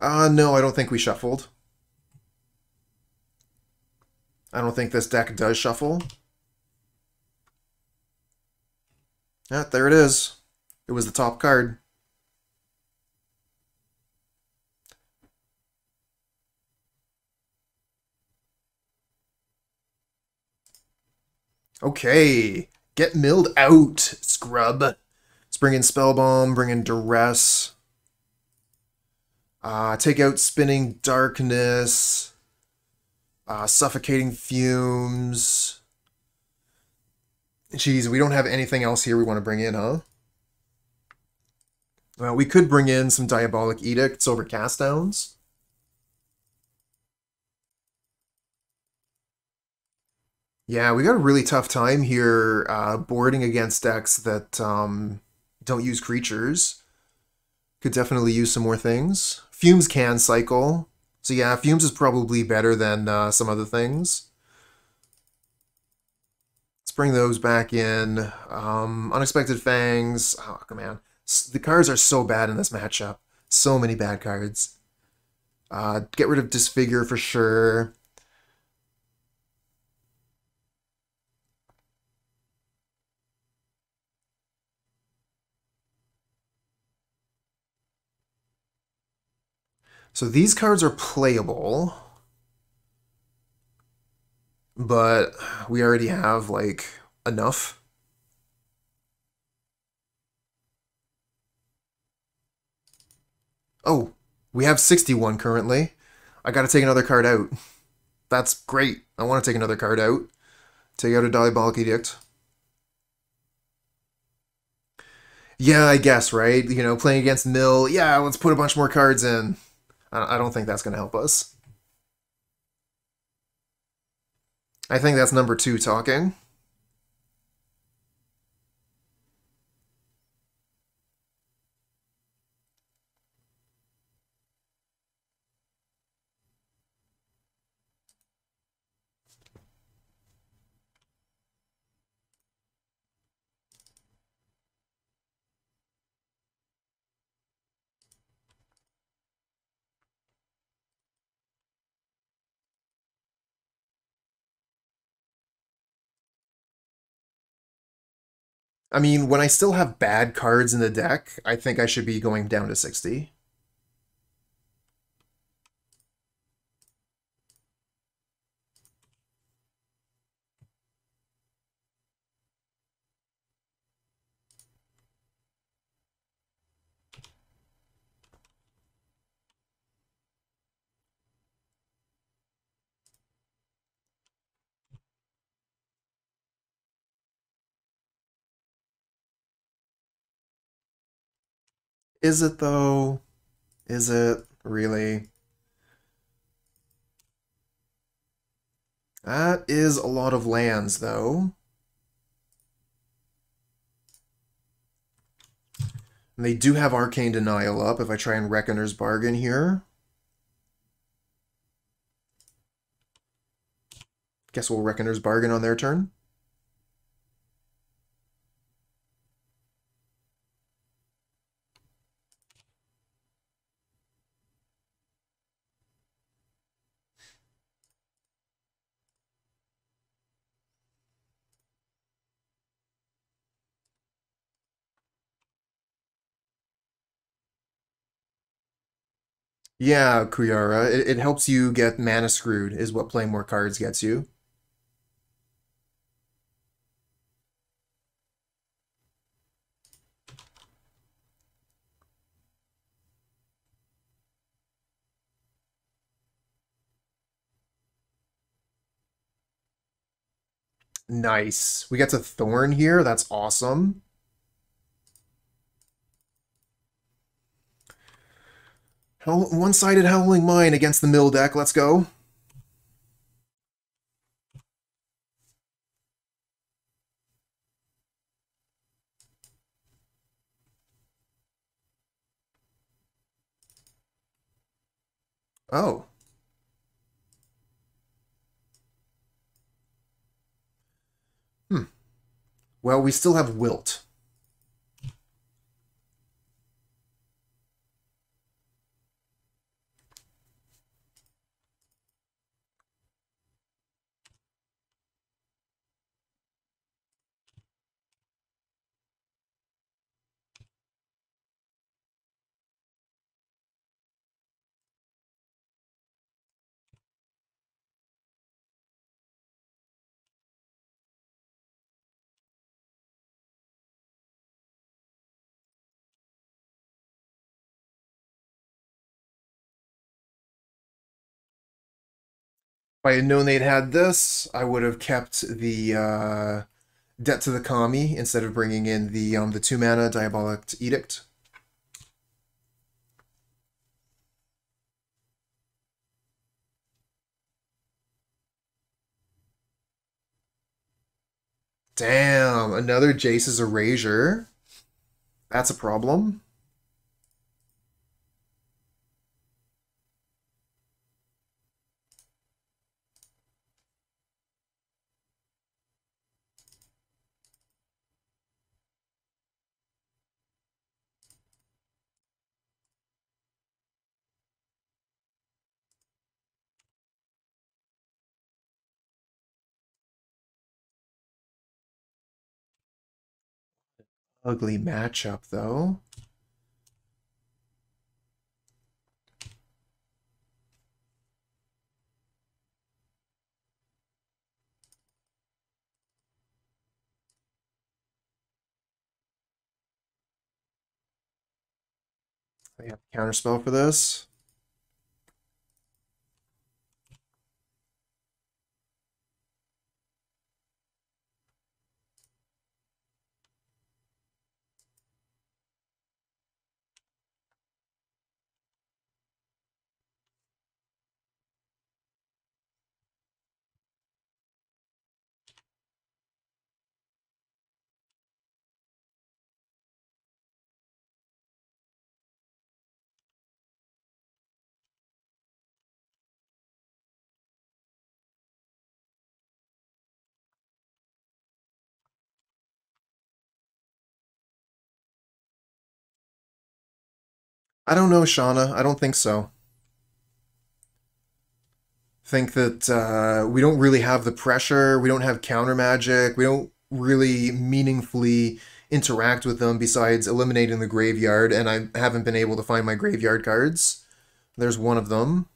Uh, no, I don't think we shuffled. I don't think this deck does shuffle. Yeah, there it is. It was the top card. Okay. Get milled out, scrub. Let's bring in Spellbomb, bring in Duress. Uh, take out Spinning Darkness. Uh, suffocating Fumes. Jeez, we don't have anything else here we want to bring in, huh? Well, we could bring in some Diabolic Edicts over Cast Downs. Yeah, we got a really tough time here uh, boarding against decks that um, don't use creatures. Could definitely use some more things. Fumes can cycle. So yeah, Fumes is probably better than uh, some other things. Let's bring those back in. Um, Unexpected Fangs. Oh, come on. The cards are so bad in this matchup. So many bad cards. Uh, get rid of Disfigure for sure. So these cards are playable, but we already have like enough. Oh, we have 61 currently. I gotta take another card out. That's great. I want to take another card out. Take out a Diabolic Edict. Yeah, I guess, right? You know, playing against Mill, yeah, let's put a bunch more cards in. I don't think that's going to help us. I think that's number two talking. I mean, when I still have bad cards in the deck, I think I should be going down to 60. Is it though? Is it really? That is a lot of lands though. And they do have Arcane Denial up if I try and Reckoner's Bargain here. Guess we'll Reckoner's Bargain on their turn. Yeah, Kuyara. It, it helps you get mana screwed, is what playing more cards gets you. Nice. We get to Thorn here. That's awesome. One-sided Howling Mine against the Mill deck. Let's go. Oh. Hmm. Well, we still have Wilt. I had known they'd had this, I would have kept the uh, Debt to the Kami instead of bringing in the um, the two mana Diabolic Edict. Damn, another Jace's Erasure. That's a problem. Ugly matchup, though. They have counterspell for this. I don't know, Shauna. I don't think so. Think that uh, we don't really have the pressure. We don't have counter magic. We don't really meaningfully interact with them besides eliminating the graveyard, and I haven't been able to find my graveyard cards. There's one of them.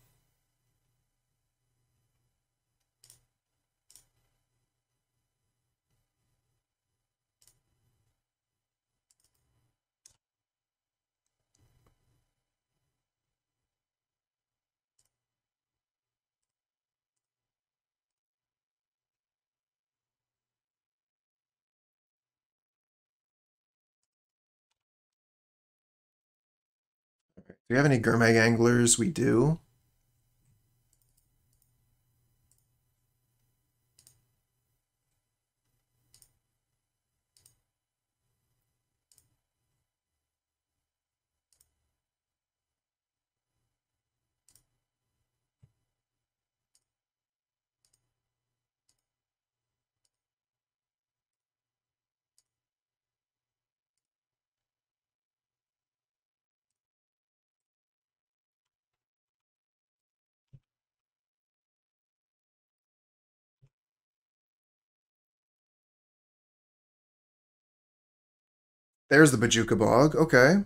Do we have any Gurmag anglers? We do. There's the Bojuka Bog. Okay.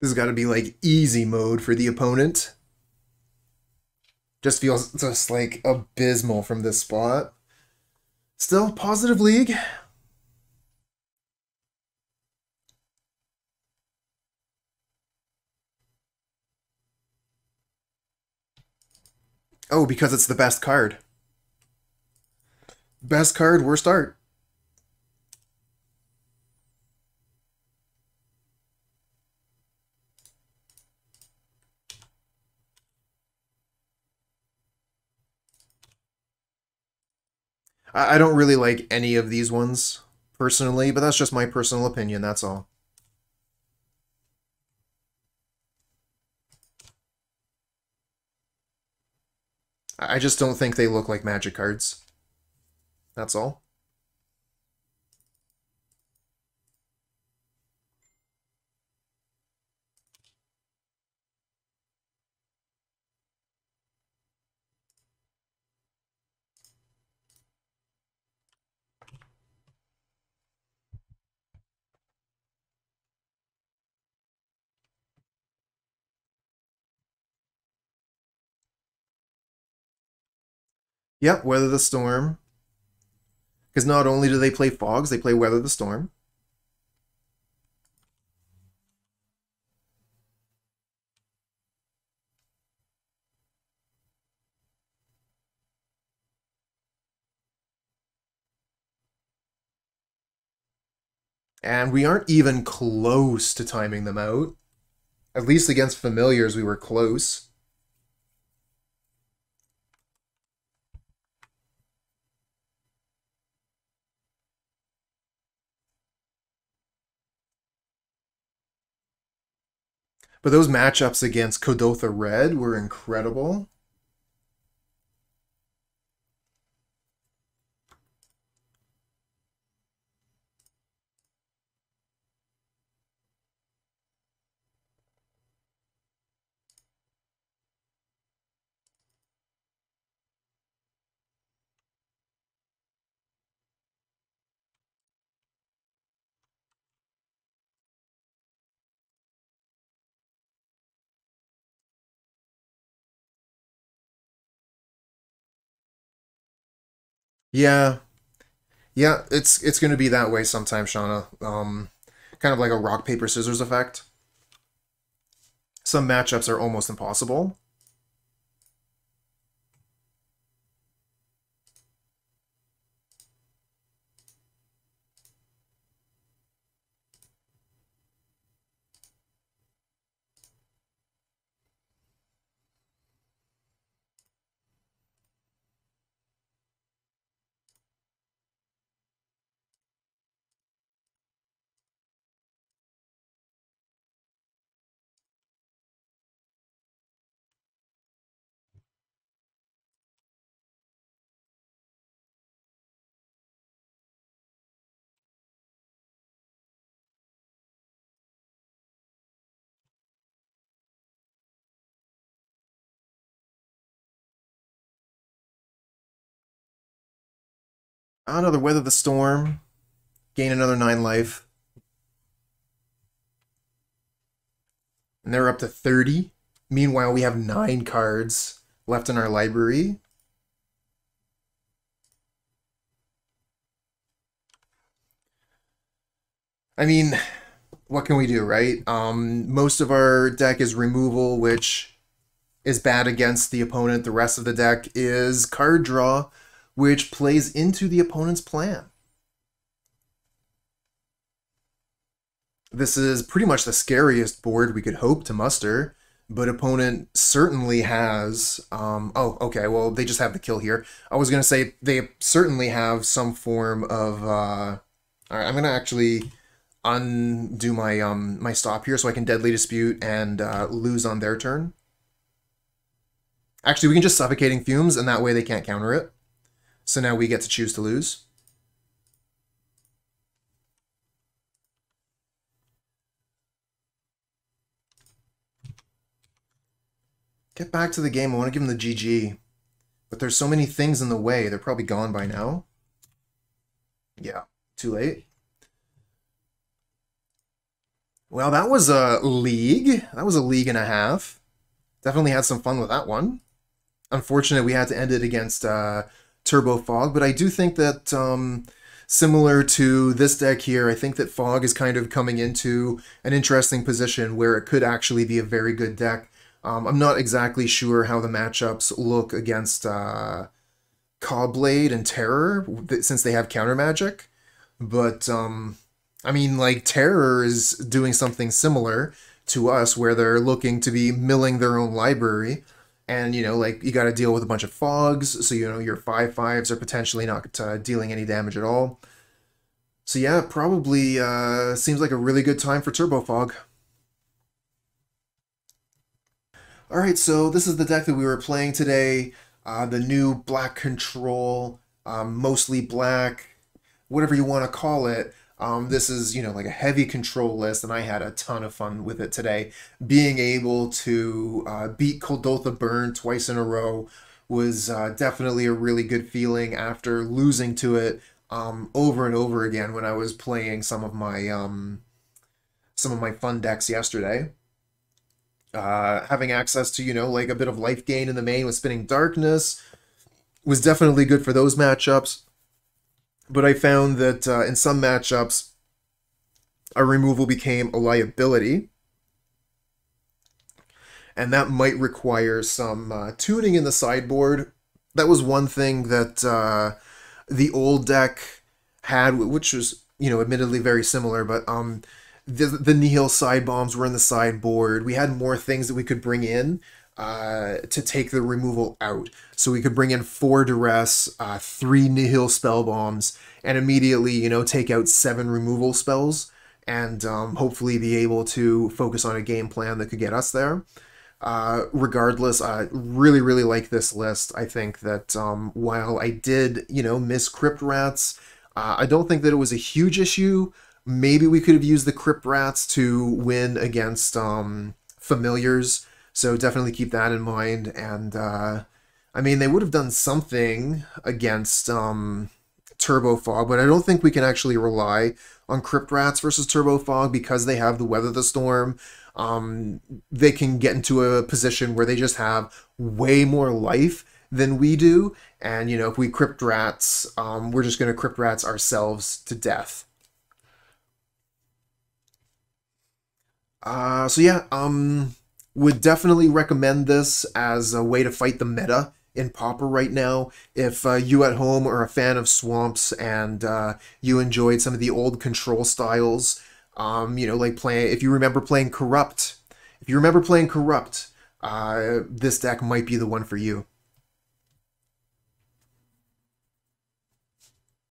This has got to be like easy mode for the opponent. Just feels just like abysmal from this spot. Still, positive league. Oh, because it's the best card. Best card, worst art. I don't really like any of these ones personally, but that's just my personal opinion, that's all. I just don't think they look like magic cards. That's all. Yep, Weather the Storm. Because not only do they play Fogs, they play Weather the Storm. And we aren't even close to timing them out. At least against familiars, we were close. But those matchups against Kuldotha Red were incredible. Yeah, yeah, it's it's going to be that way sometimes, Shauna. Um, kind of like a rock paper scissors effect. Some matchups are almost impossible. Another Weather the Storm. Gain another 9 life. And they're up to 30. Meanwhile, we have 9 cards left in our library. I mean, what can we do, right? Um, most of our deck is removal, which is bad against the opponent. The rest of the deck is card draw, which plays into the opponent's plan. This is pretty much the scariest board we could hope to muster, but opponent certainly has... Um, oh, okay, well, they just have the kill here. I was going to say they certainly have some form of... Uh... All right, I'm going to actually undo my um my stop here so I can deadly dispute and uh, lose on their turn. Actually, we can just suffocating fumes, and that way they can't counter it. So now we get to choose to lose. Get back to the game. I want to give them the GG. But there's so many things in the way. They're probably gone by now. Yeah, too late. Well, that was a league. That was a league and a half. Definitely had some fun with that one. Unfortunately, we had to end it against uh, Turbo Fog, but I do think that um, similar to this deck here, I think that Fog is kind of coming into an interesting position where it could actually be a very good deck. Um, I'm not exactly sure how the matchups look against uh, Caw-Blade and Terror, since they have counter magic, but um, I mean, like, Terror is doing something similar to us, where they're looking to be milling their own library. And, you know, like, you got to deal with a bunch of fogs, so, you know, your 5-5s are potentially not uh, dealing any damage at all. So, yeah, probably uh, seems like a really good time for Turbo Fog. Alright, so this is the deck that we were playing today. Uh, the new Black Control, um, mostly black, whatever you want to call it. Um, this is, you know, like a heavy control list, and I had a ton of fun with it today. Being able to uh, beat Kuldotha Burn twice in a row was uh, definitely a really good feeling after losing to it um, over and over again when I was playing some of my um, some of my fun decks yesterday. Uh, having access to, you know, like a bit of life gain in the main with Spinning Darkness was definitely good for those matchups. But I found that uh, in some matchups, a removal became a liability. And that might require some uh, tuning in the sideboard. That was one thing that uh, the old deck had, which was, you know, admittedly very similar, but um, the, the Nihil Spellbombs were in the sideboard. We had more things that we could bring in uh, to take the removal out. So we could bring in four duress, uh, three nihil spellbombs, and immediately, you know, take out seven removal spells, and um, hopefully be able to focus on a game plan that could get us there. Uh, regardless, I really, really like this list. I think that um, while I did, you know, miss Crypt Rats, uh, I don't think that it was a huge issue. Maybe we could have used the Crypt Rats to win against um, Familiars so definitely keep that in mind. And uh, I mean, they would have done something against um, Turbo Fog, but I don't think we can actually rely on Crypt Rats versus Turbo Fog because they have the Weather the Storm. Um, they can get into a position where they just have way more life than we do. And, you know, if we Crypt Rats, um, we're just going to Crypt Rats ourselves to death. Uh, so yeah, um, would definitely recommend this as a way to fight the meta in Pauper right now. If uh, you at home are a fan of Swamps and uh, you enjoyed some of the old control styles, um, you know, like playing, if you remember playing Corrupt, if you remember playing Corrupt, uh, this deck might be the one for you.